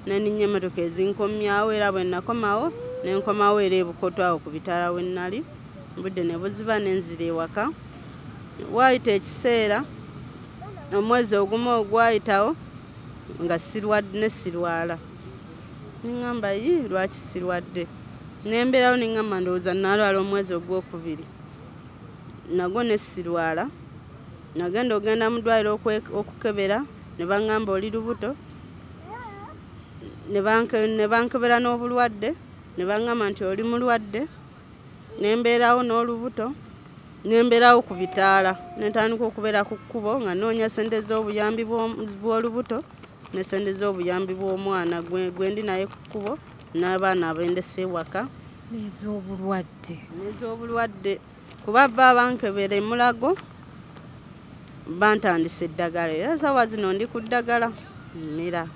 neninya emmotoka ezinkomyawo era bwe nakomawo nenkomawo era ebukoto awo ku bitala we nnali. Budde ne buziba nenzira ewaka. Waayita ekiseera omwezi ogumu ogwayitawo nga sirwadde ne sirwala. Neŋŋamba yi lwaki sirwadde nembeerawo neŋŋamba ndowooza naalwala omwezi ogwokubiri. Nagwo ne sirwala. Nagenda ogenda mu ddwaliro okukebera ne baŋŋamba oli lubuto ne banke- ne bankebera n'obulwadde ne baŋŋamba nti oli mulwadde nembeerawo n'olubuto nembeerawo ku bitaala. Netandika okubeera ku kkubo nga noonya sente z'obuyambi bw'olubuto ne sente z'obuyambi bw'omwana gwe gwe ndi naye ku kkubo n'abaana abendesa ewaka. N'ez'obulwadde. N'ez'obulwadde. Kuba bba abankebera emulago bantandisa eddagala. Era sawa zino ndi ku ddagala mmira.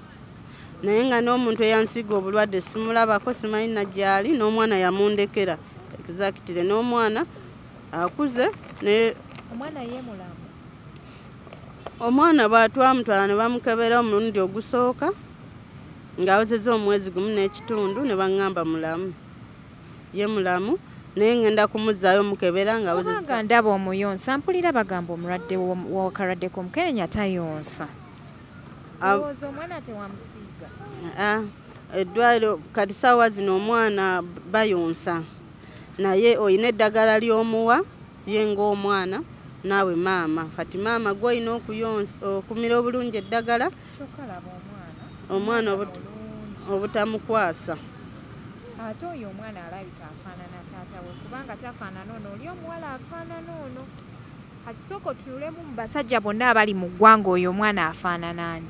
Naye nga n'omuntu eyansiga obulwadde simulabako simanyi najjali n'omwana yamundekera. Exactire n'omwana akuze omwana bwatwamutwala ne bamukebera omulundi ogusooka ng'awezezza omwezi gumu n'ekitundu ne baŋŋamba mulamu. Ye mulamu naye ngenda kumuzzaayo mukebera ng'awezezza obanga ndaba omuyonsa mpulira bagamba omulwadde wo- wakaladde ku mukenenya tayonsa. Eddwaliro kati saawa zino omwana bayonsa. Naye olina eddagala ly'omuwa ye ng'omwana naawe maama. Kati maama gw'olina okumira obulungi eddagala omwana. omwana obut- mulungi. Obutamukwasa. Ate oyo omwana alabika afaanana taata we kubanga tafaanana ono oli omuwala afaanana ono. Kati sooka otunulemu mu basajja bonna abali mu ggwanga oyo omwana afaanana ani?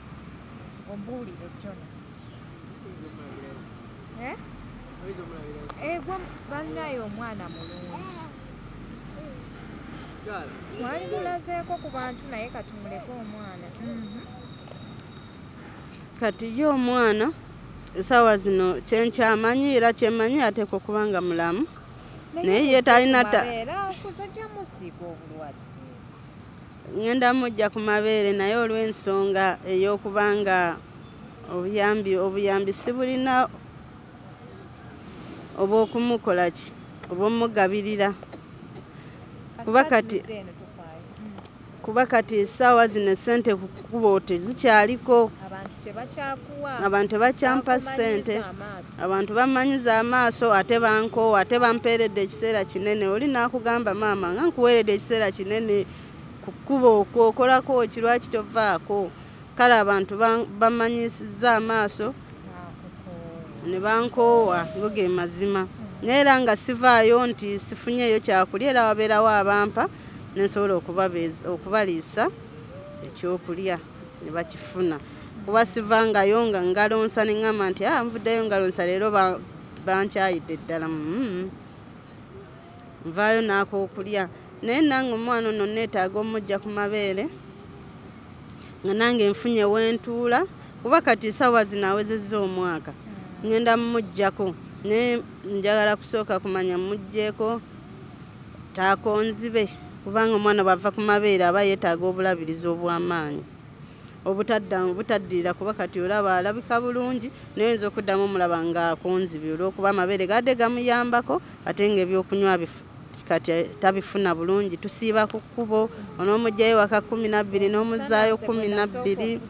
Ombuulire jona Eh? Eh, gwe bannaye omwana mulungi. Wali mulazeeko ku bantu naye katumuleko omwana. Mhm. kati ye omwana esaawa zino kyenkyamanyi era kyemmanyi ateeka okuba nga mulamu Naye ye talina obulwadde ŋŋenda mujja ku mabeere naye olw'ensonga ey'okuba nga obuyambi obuyambi si bulina oba okumukola ki oba omugabirira kuba kati. Mm. kuba kati essaawa zino esente ku kkubo tezikyaliko abantu tebakyampa ssente. Abantu bamanyiza amaaso ate bankoowa ate bampeeredde ekiseera kinene. Oli n'akugamba maama nga nkuweeredde ekiseera kinene ku kkubo okwo okolako ki? Lwaki tovaako? Kale abantu ba- bamanyisiza amaaso ne bankoowa go ge mazima. Naye era nga sivaayo nti sifunyeeyo kyakulya era wabeerawo abampa nensobola okubaliisa ekyokulya ne bakifuna kuba sivangayo nga ngalonsa neŋŋamba nti a nvuddeyo ngalonsa leero ba- bankyayidde ddala Mm. nvaayo n'akookulya. Naye nange omwana ono neetaaga omujja ku mabeere nga nange nfunye wentuula kuba kati sawa zino awezezza omwaka. Ŋŋenda mumuggyako naye njagala kusooka kumanya mugjeeko taakonzibe kubanga omwana bw'ava ku mabeere aba yeetaaga obulabirizi obw'amaanyi obutadda butaddirira kuba kati olaba alabika bulungi nayinza okuddamu omulaba ngaakonzibye olwokuba amabeere gadde gamuyambako ate ngaebyokunywa kati tabifuna bulungi. Tusiiba ku kkubo onoomugjayo waka kumi nabbiri n'omuzaayo kumi nabbiri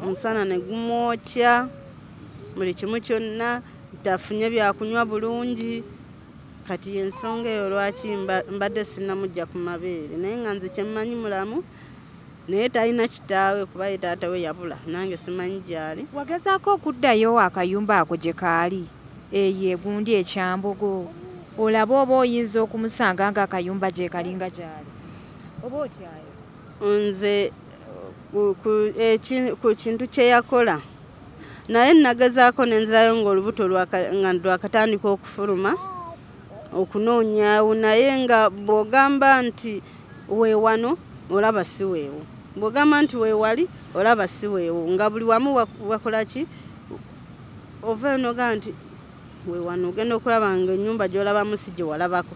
omusana ne gumwokya buli kimu kyonna tafunye byakunywa bulungi. Kati ensonga eyo lwaki mbadde sinamujja ku mabeere naye nga nze kyemmanyi mulamu naye talina kitaawe kuba ye taata we yabula nange simanyi gyali. Wagezaako okuddayo akayumba ako gye kaali? Eyo egundi ekyambogo olaba oba oyinza okumusanga nga akayumba gye kalinga gyali. Oba otyayo nze ku- ku- kintu kyeyakola naye nagezaako nenzirayo ngaolubuto nga lwakatandika okufuluma okunoonyaawo naye nga bw'ogamba nti weewano olaba si weewo bw'ogamba nti weewali olaba si weewo nga buli wamu wak- wakola ki? Ovaayo nogamba nti weewano ogenda okulaba nga ennyumba gy'olabamu si gye walabako.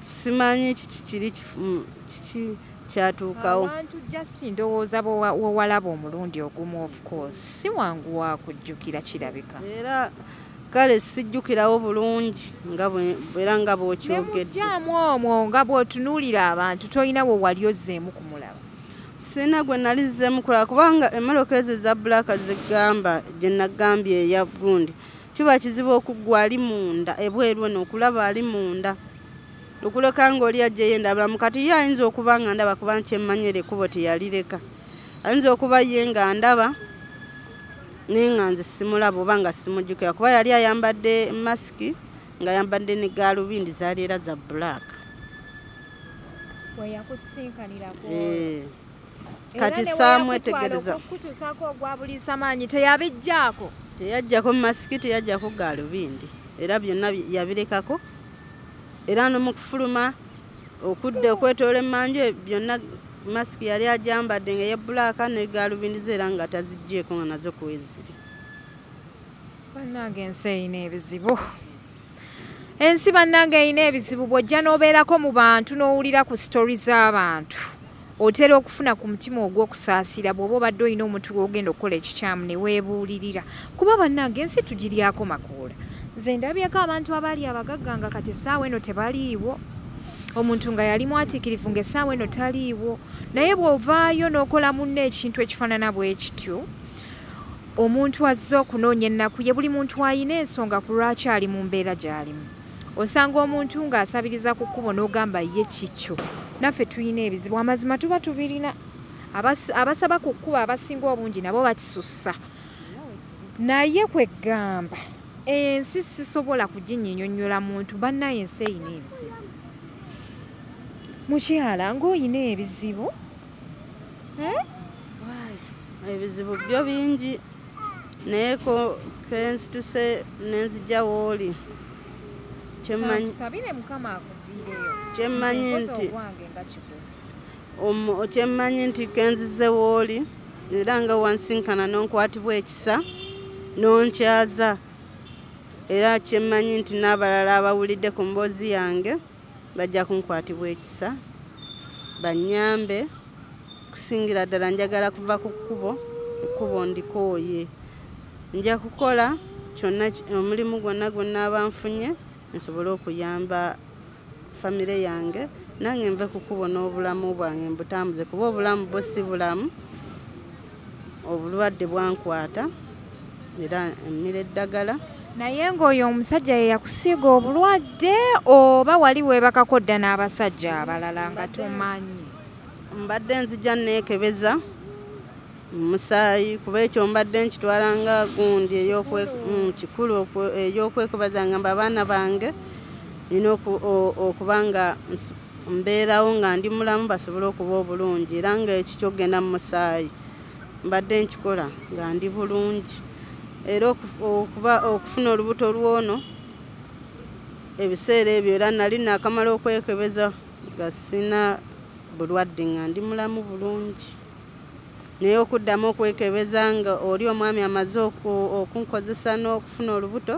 Simanyi kiki kiri kifu- mm, kiki kyatuukawo. Just ndowooza bwe walaba omulundi ogumu of course si wangu wa kujjukira kirabika. Era kale sijjukirawo bulungi era nga bw'okyogedde. Nemujjaamu omwo nga bw'otunuulira abantu tolina we wali ozzeemu kumulaba sina gwe nalizzemu kulaba kubanga emmotoka ezo eza bulaka zegamba gye nagambye eya gundi. Kiba kizibu okuggwa ali munda ebweru eno okulaba ali munda. Okuleka ngaoli ajjeyo endabulamu kati ye ayinza okuba nga ndaba kuba nkyemmanyira ekkubo teyalireka ayinza okuba ye nga ndaba naye nga nze simulaba oba nga simujjukira kuba yali ayambadde masiki ng'ayambadde ne gaalubindi zaali era za bulaka weyakusinkanirako. Eh. Kati saamwetegereza okutuusaako ogwa buliisa maanyi teyabijjaako. Teyajjako masiki teyajjako gaalubindi era byonna bi- yabirekako era nomukufuluma okudda okwetoola emmanju e- byonna masiki yali ajambadde nga yebulaaka ne gaalubindi ze era nga tazigjeeko nga nazo kweziri bannange ensi erina ebizibu. Ensi bannange erina ebizibu bw'ojja n'obeerako mu bantu n'owulira ku sitori z'abantu otera okufuna ku mutima ogw'okusaasira bw'oba obadde olina omuntu gw'ogenda okukola ekikyamu ne weebuulirira. Kuba bannange ensi tugiryako makuula nze ndabyeko abantu abaali abagagga nga kati essaawa eno tebaliiwo. Omuntu nga yali mwatiikirivu ng'essaawa eno taliiwo. Naye bw'ovaayo n'okola munno ekintu ekifaanana bwe kityo omuntu azze okunoonya ennaku ye. Buli muntu ayina ensonga ku lwaki ali mu mbeera gy'alimu osanga omuntu ng'asabiriza ku kkubo n'ogamba ye kikyo. Naffe tulina ebizibu. Amazima tuba tubirina. Abas- abasaba ku kkubo abasinga obungi nabo bakisussa. Naye kweggamba ensi sisobola kuginyinyonnyola muntu. Bannaye ensi eyina ebizibu. Mukyala ng'oyina ebizibu? Ebizibu byo bingi. Naye kensituse nenzija wooli kyemmanyi Kamusabire mukama akuviireyo kyemmanyi nti kyemmanyi nti kenzize wooli era nga wansinkana n'onkwatibwa ekisa n'onkyaza. Era kyemmanyi nti n'abalala abawulidde ku mboozi yange bajja kunkwatibwa ekisa. Bannyambe kusingira ddala njagala kuva ku kkubo ekkubo ndikooye. Nja kukola kyonna omulimu gwonna gwonna abanfunye nsobole okuyamba famire yange nange nve ku kkubo n'obulamu bwange mbutambuze kuba obulamu bwo si bulamu obulwadde bwankwata era emmira eddagala. Naye ng'oyo omusajja ye yakusiiga obulwadde oba wali weebakako dda n'abasajja abalala nga tomanyi? Mbadde nzija neekebeza musaayi kuba ekyo mbadde nkitwalanga gundi ey'okwe- mm, kikulu okwe- ey'okwekebeza ngamba abaana bange nina okuba nga mbeerawo nga ndi mulamu basobole okuba obulungi era nga ekyo kyogenda mu musaayi. Mbadde nkikola nga ndi bulungi. Era oku- okuba okufuna olubuto lwono ebiseera ebyo era nali nakamala okwekebeza nga sina bulwadde nga ndi mulamu bulungi naye okuddamu okwekebeza nga oli omwami amaze oku- okunkozesa n'okufuna olubuto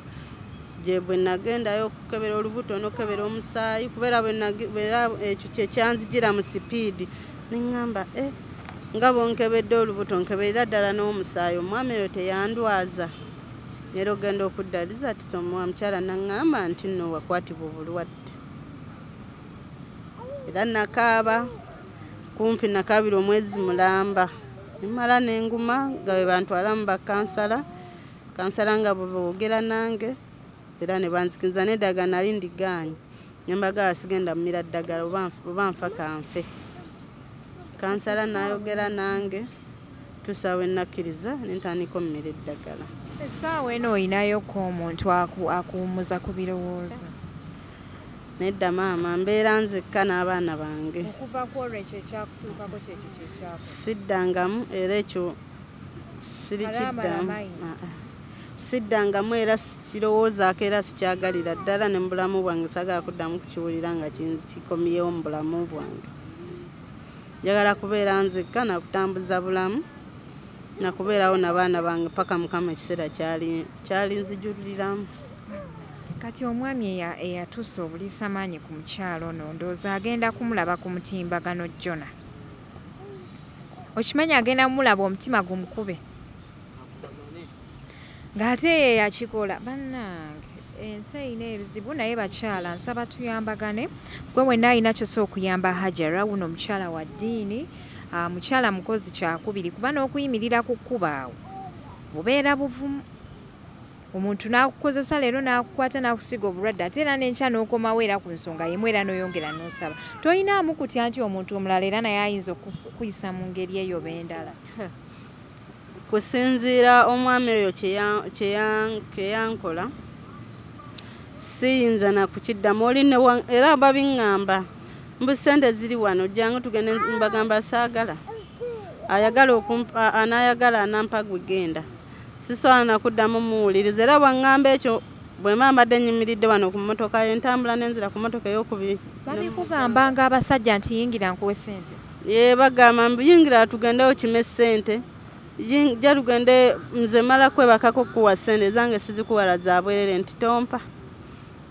gye bwe nagendayo okukebera olubuto n'okukebera omusaayi kubeera bwe nage- era ekyo kyekyanzijira mu sipiidi neŋŋamba e nga bonkebedde olubuto nkeberera ddala n'omusaayi omwami oyo teyandwaza. Era ogenda okuddaliza tisomuwa mukyala naŋŋamba nti nno wakwatibwa obulwadde. Era nakaaba kumpi nakaabira omwezi mulamba nemala nenguma nga bwe bantwala mu bakansala kansala nga bwe boogera nange era ne banzikiriza neddaga nali ndigaanye nembagala sigenda mumira ddagala oba nfa kanfe. Kansala nayogera nange tusawe nakkiriza nentandika omumira eddagala. Essaawa eno oyinayoko omuntu aku- akuwumuza ku birowoozo nedda maama mbeera nzekka n'abaana bange. Okuva ku olwo ekyo ekyakutuukako kyekyo kyekyaku siddangamu era ekyo sirikiddamu. Ah, ah. siddangamu era kirowoozaako era sikyagalira ddala ne mu bulamu bwange sagala kuddamu kukiwulira nga kikomyewo mu bulamu bwange. Njagala kubeera nzekka nakutambuza bulamu nakubeerawo nabaana bange paka mukama ekiseera kyali nzijuliramu kati omwami eya- eyatuusa obuliisamaanyi ku mukyalo ono ndowooza agenda kumulaba ku mutimbagano jona. Okimanyi agenda kumulaba omutima gumukube ng'ate ye yakikola bannange ensi erina ebizibu naye bakyala nsaba tuyambagane. Gwe wenna alina kyosa okuyamba hajara wuno omukyala wa ddiini mukyala mukozi kyakubiri kuba n'okuyimirira ku kkuba awo. Bubeera buvumu omuntu n'akukozesa leero n'akukwata n'akusiga obulwadde ate era n'enkya n'okomawo era ku nsonga yemu era n'oyongera n'osaba. Toyinaamu kutya nti omuntu omulala era naye ayinza okukuyisa mu ngeri eyo b'endala? Kusinziira omwami oyo kyeya- kyeyankola siyinza nakukiddamu oli ne wa- era babiŋŋamba mbu sente ziri wano jangu tugende mbagamba saagala ayagala okumpa anaayagala anampa gwe genda sisobola nakuddamu muwuliriza era bwaŋŋamba ekyo bwe mba mbadde nyimiridde wano ku mmotoka ye ntambula n'enzira ku mmotoka eyokubiri babikugambanga abasajja nti yingira nkuwe sente ye bagamba yingira tugende okime sente Yin- ja tugende nze mala kwebakako kuwa sente zange sizikuwala za bwerere. Nti tompa.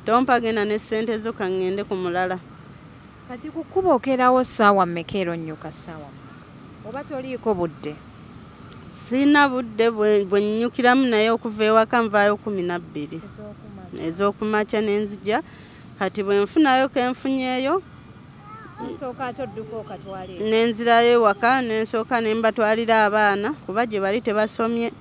Tompa genda ne sente zo kaŋŋende ku mulala. Kati ku kkuba okeerawo ssaawa mmeka ero nnyuka ssaawa oba toliiko budde sirina budde bwe nnyukiramu naye okuva ewaka nvaayo kumi nabbiri. Ez'okumakya nenzija. Kati bwe nfunayo kenfunyeeyo nenzirayo ewaka nensooka nembatwalira abaana kuba gye bali tebasomye.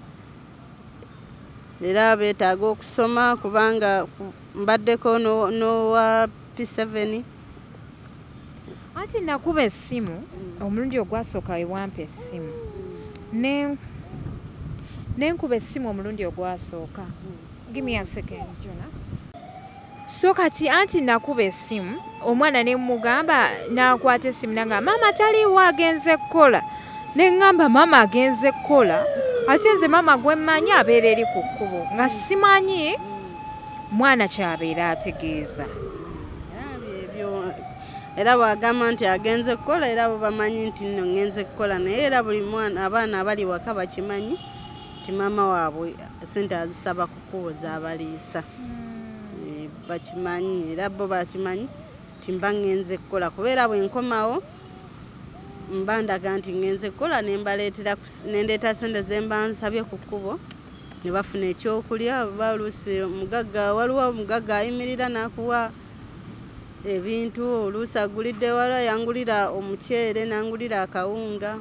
Era beetaaga okusoma kubanga ku- mbaddeko no- n'owa p7 anti nakuba essimu omulundi ogwasooka wewampa essimu nenkuba essimu omulundi ogwasooka. Gimi a second jona so kati anti nakuba essimu omwana ne mugamba nakwata essimu nanga maama taliiwo agenze kukola neŋŋamba maama agenze kukola ate nze maama gwe mmanyi abeera eri ku kkubo. Nga simanyi mwana kyabeera ategeeza. Era bwagamba nti agenze kukola era bo bamanyi nti nno ŋŋenze kukola naye era buli mwana abaana abali waka bakimanyi nti maama waabwe sente azisaba ku kkubo zabaliisa Eh, bakimanyi era bo bakimanyi nti mba ŋŋenze kukola. Kubeera bwe nkomawo mba ndaga nti ŋŋenze kukola nendeeta sente ze mba nsabye ku kkubo ne bafuna ekyokulya oba oluusi omugagga waliwo omugagga ayimirira n'akuwa ebintu oluusi agulidde wala yangulira omuceere nangulira akawunga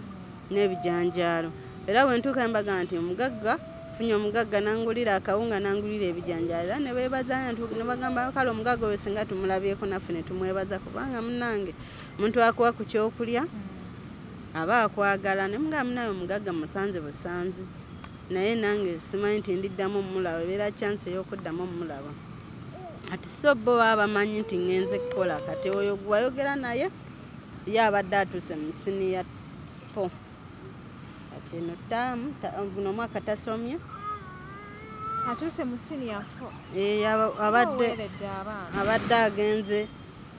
n'ebijanjaalo era bwe ntuuka mbaga nti omugagga funye omugagga nangulira akawunga nangulira ebijanjaalo era ne beebazanya ne bagamba kale omugagga oyo singa tumulabyeko naffe ne tumwebaza kubanga munange omuntu akuwa ku kyokulya aba akwagala. Ne mugamba munaye omugagga musanze busanzi naye nange simanyi nti ndiddamu omulaba ebeera chance ey'okuddamu omulaba kati so bo baba bamanyi nti ŋŋenze kukola kati oyo gwayogera naye ye abadde atuuse mu siniya fo kati eno taamu ta- guno omwaka tasomye atuuse mu siniya fo. Eh, aba- abadde agenze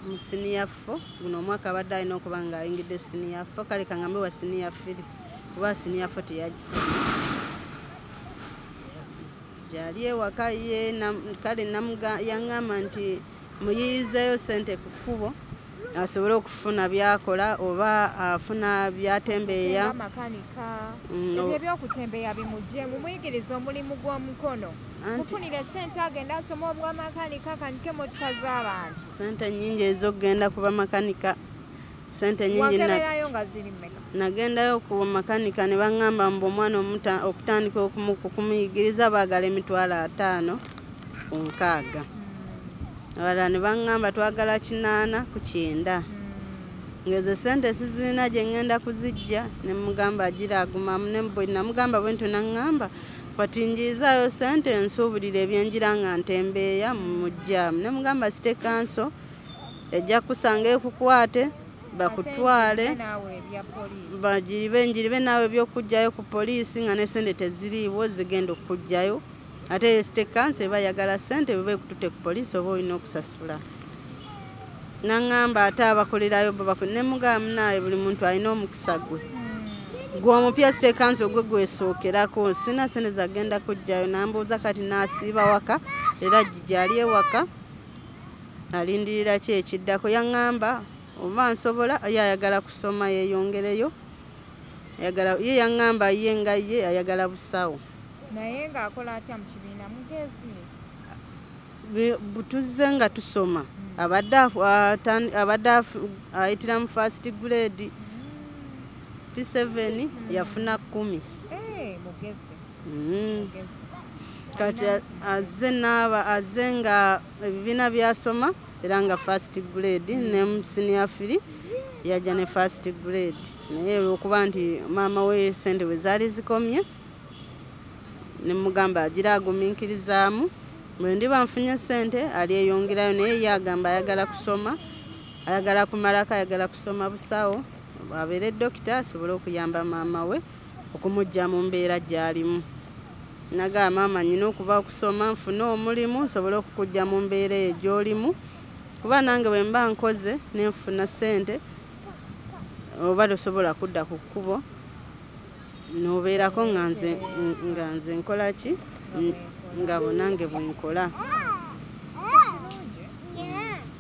mu siniya fo. Guno omwaka abadde alina okuba nga ayingidde siniya fo. Kale kaŋambe wa siniya firi kuba siniya fo teyagisomye gyali ewaka ye kale yaŋŋamba nti muyiyizeeyo sente ku kkubo asobole okufuna byakola oba afuna byatembeeya. Makanika Mm, ebyo ebyokutembeeya bimugye mumuyigiriza omulimu gw'omukono. Mufunire sente agenda asoma obwamakanika akanike emotoka z'abantu. Sente nyingi ez'okgenda kuba makanika. Sente nyingi nagendayo ku makanika ne baŋŋamba mbu omwana okutandika okumu- kumuyigiriza baagala emitwalo ataano ku nkaaga abalala ne baŋŋamba twagala kinaana ku kyenda. Ngezo sente sizirina gye ŋŋenda kuzijja ne mugamba bwe namugamba bwe ntyo naŋŋamba kati njizaayo sente nsuubulira ebyenjira nga ntembeeya mujjaamu. Ne mugamba site kanso ejja kusanga ekukwate bakutwale njiribe naawe ebyokugjayo ku poliisi nga ne sente teziriiwo zigenda okugjayo ate yesite kansi eba yagala sente beba ekutute ku poliisi oba olina okusasula. Naŋŋamba ate abakolerayo nemugamba munaawe buli muntu alina omukisa gwe. Gwe omupya site kansi ogwe gwesookerako sina sente zagenda kugjayo nambuuza kati naasiiba waka era gyali ewaka alindirira ki ekiddako. Yaŋŋamba oba nsobola? Ye ayagala kusoma yeyongereyo ayagala ye yaŋŋamba ye nga ye ayagala busawo naye ng'akola atya mu kibiina? Mugezi butuzze nga tusoma. Abadde atan- abadde ayitira mu fast grade. P7 yafuna kumi. Kati azze naaba azze nga ebibiina byasoma era nga fast grade ne mu senior firi yajja ne fast grade. Naye olwokuba nti maama we sente we zaali zikomye nemugamba agira agumiikirizaamu bwe ndiba nfunye sente alyeyongerayo naye ye agamba ayagala kusoma ayagala kumalako ayagala kusoma busawo. Abeere dokita asobole okuyamba maama we okumugja mu mbeera gy'alimu. Nagamba maama nyina okuba okusoma nfune omulimu nsobole okukujja mu mbeera eyo gy'olimu. Kuba nange bwe mba nkoze nenfuna sente oba tosobola kudda ku kkubo nobeerako nga nze nga nze nkola ki? Nga bonange bwenkola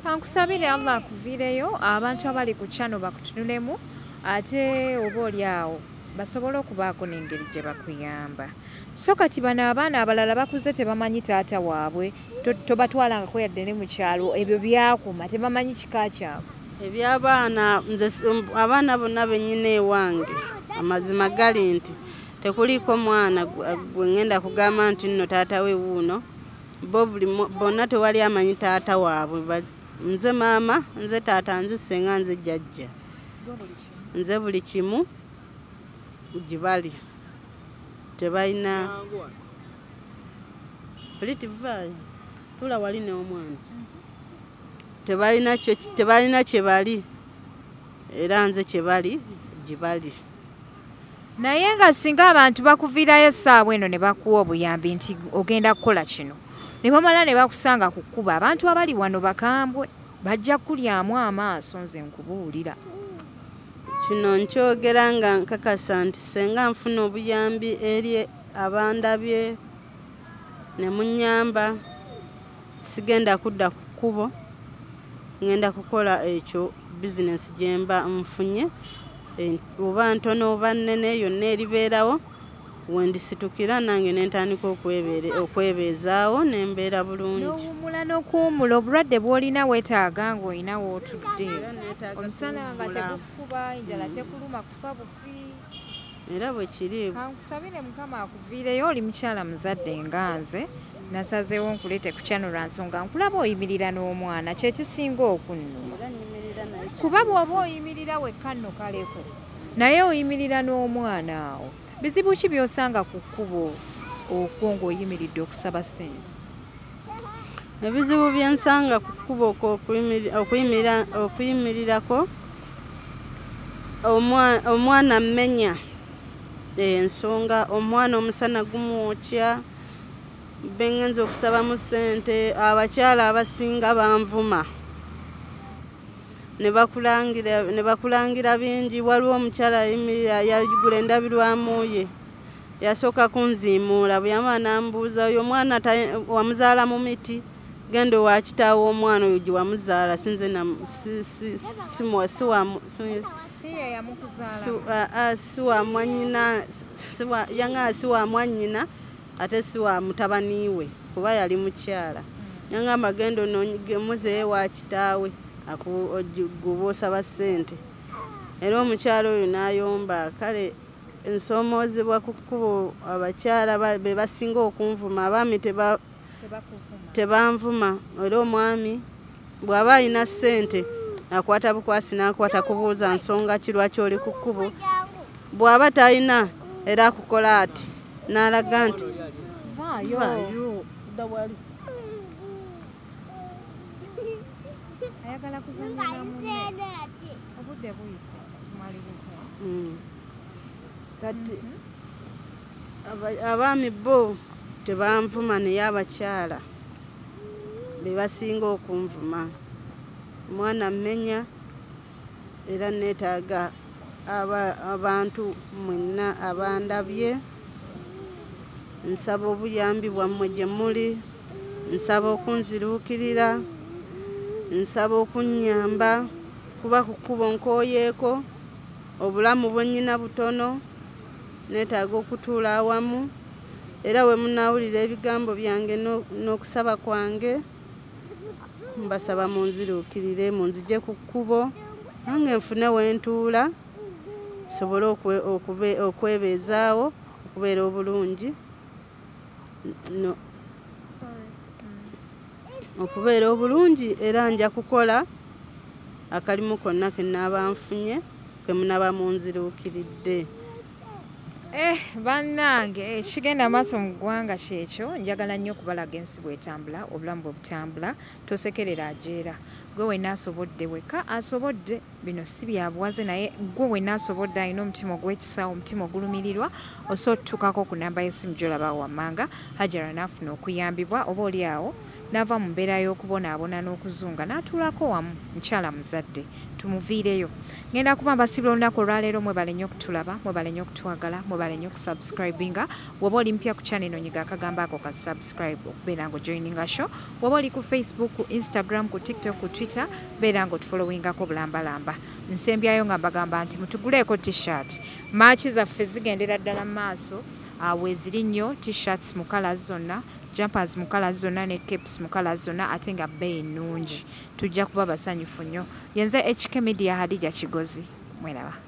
kankusabire allah akuviireyo abantu abali ku kyano bakutunulemu ate oba oli awo basobole okubaako n'engeri gye bakuyamba. So kati bano abaana abalala bakuze tebamanyi taata waabwe to- tobatwalangako yadde ne mu kyalo ebyo byakuma tebamanyi kika kyabwe. Ebyabaana nze abaana bonna bennyina ewange amazima gali nti tekuliiko mwana gwe- ŋŋenda kugamba nti nno taata we wuuno bo buli bonna tewali amanyi taata waabwe. Nze maama nze taata nze senga nze jjajja. Nze buli kimu gibali tebalina puliti vaayo tula wali n'omwana. Tebalina tebalina kyebali era nze kyebali gibali naye nga singa abantu bakuviirayo essaawa eno ne bakuwa obuyambi nti ogenda kukola kino ne bamala ne bakusanga ku kkuba abantu abali wano bakambwe bajja kulyamu amaaso nze nkubuulira. Kino nkyogera nga nkakasa nti senga nfuna obuyambi eri abandabye ne munyamba sigenda kudda ku kkubo ŋŋenda kukola ekyo bizinesi gye mba nfunye oba ntono oba nnene yonna eribeerawo. Wendisitukira nange nentandika okwebeezaawo nembeera bulungi. N'owummula n'okuwummula obulwadde bw'olina weetaaga ng'olina wootudde omusana nga tegukuba enjala tekuluma kufa bufi. Era bwe kiri. Kankusabire mukama akuviireyo oli mukyala muzadde nga nze nasazeewo nkuleete ku kyano lwa nsonga nkulaba oyimirira n'omwana kyekisinga okunnuma. Kuba bw'oba oyimirira wekka nno kaleko. Naye oyimirira n'omwana awo. Bizibu ki by'osanga ku kkubo okwo ng'oyimiridde okusaba ssente? Ebizibu byensanga ku kkubo okwo okuyimiri- okuyimirira- okuyimirirako omwa- omwana mmenya ensonga omwana omusana gumwokya bengenza okusabamu sente abakyala abasinga banvuma ne bakulangira bingi. Waliwo omukyala yagula endabirwamu ye yasooka kunziimuula bwe yamala nambuuza oyo omwana wamuzaala mu miti? Genda owa kitaawo omwana oyo gye wamuzaala? Sinze nam- si- wa- mwannyina ate si wa mutabaniwe kuba yali mukyala. Yaŋamba genda onogemuzeeyo wa kitaawe guba osaba ssente. Era omukyala oyo n'ayomba kale ensoomoozebwa ku kkubo abakyala ba- be basinga okunvuma abaami teba tebanvuma. Era omwami bw'aba alina ssente akwata bukwasi n'akwata kubuuza nsonga ki lwaki oli ku kkubo bw'aba talina era akukola ati n'alaga nti "Vaayo, dda wali." Ayagala kuzannya na munne obudde buyise tumalirize. Mm. kati aba- abaami bo tebanvuma naye abakyala be basinga okunvuma. Omwana mmenya era neetaaga aba- abantu mwenna abandabye. Nsaba obuyambi bwammwe gye muli nsaba okunziruukirira nsaba okunnyamba kuba ku kkubo nkooyeeko obulamu bwennyina butono neetaaga okutuula awamu era we munaawulira ebigambo byange n'o- n'okusaba kwange mbasaba munziruukirire munzigye ku kkubo nange nfune we ntuula sobole okwebeezaawo okubeera obulungi okubeera obulungi era nja kukola akalimu konna ke naaba nfunye ke munaba munziruukiridde. Eh, bannange ekigenda maaso mu ggwanga kyekyo njagala nnyo okubalaga ensi bwetambula obulamu bwe butambula tosekerera ajeera. Gwe wenna asobodde weka asobodde bino si byabuwaze naye gwe wenna asobodde alina omutima ogw'ekisa omutima ogulumirirwa osobola otutukako ku namba y'essimu gyolaba wammanga hajara naafuna okuyambibwa oba oli awo n'ava mu mbeera y'okubonaabona n'okuzunga n'atuulako wamu mukyala muzadde. Tumuviireyo. Ngenda kuba mbasibira olunaku olwaleero mwebale nnyo okutulaba mwebale nnyo okutwagala mwebale nnyo okusubscribinga. Woba oli mpya ku channel nonyiga akagambo ako ka subscribe okubeera nga ojoininga show woba oli ku facebook ku instagram ku tiktok ku twitter beera nga otufollowingako bulambalamba. Nsembyayo nga mbagamba nti mutuguleeko t-shirt. Maaki zaffe zigendera ddala mu maaso uh, weeziri nnyo t-shirts mu colors zonna jumpers mu colors zonna ne capes mu colors zonna ate nga bbeeyi nnungi. Tujja kuba basanyufu nnyo. Yenze hk media hadija kigozi. Mweraba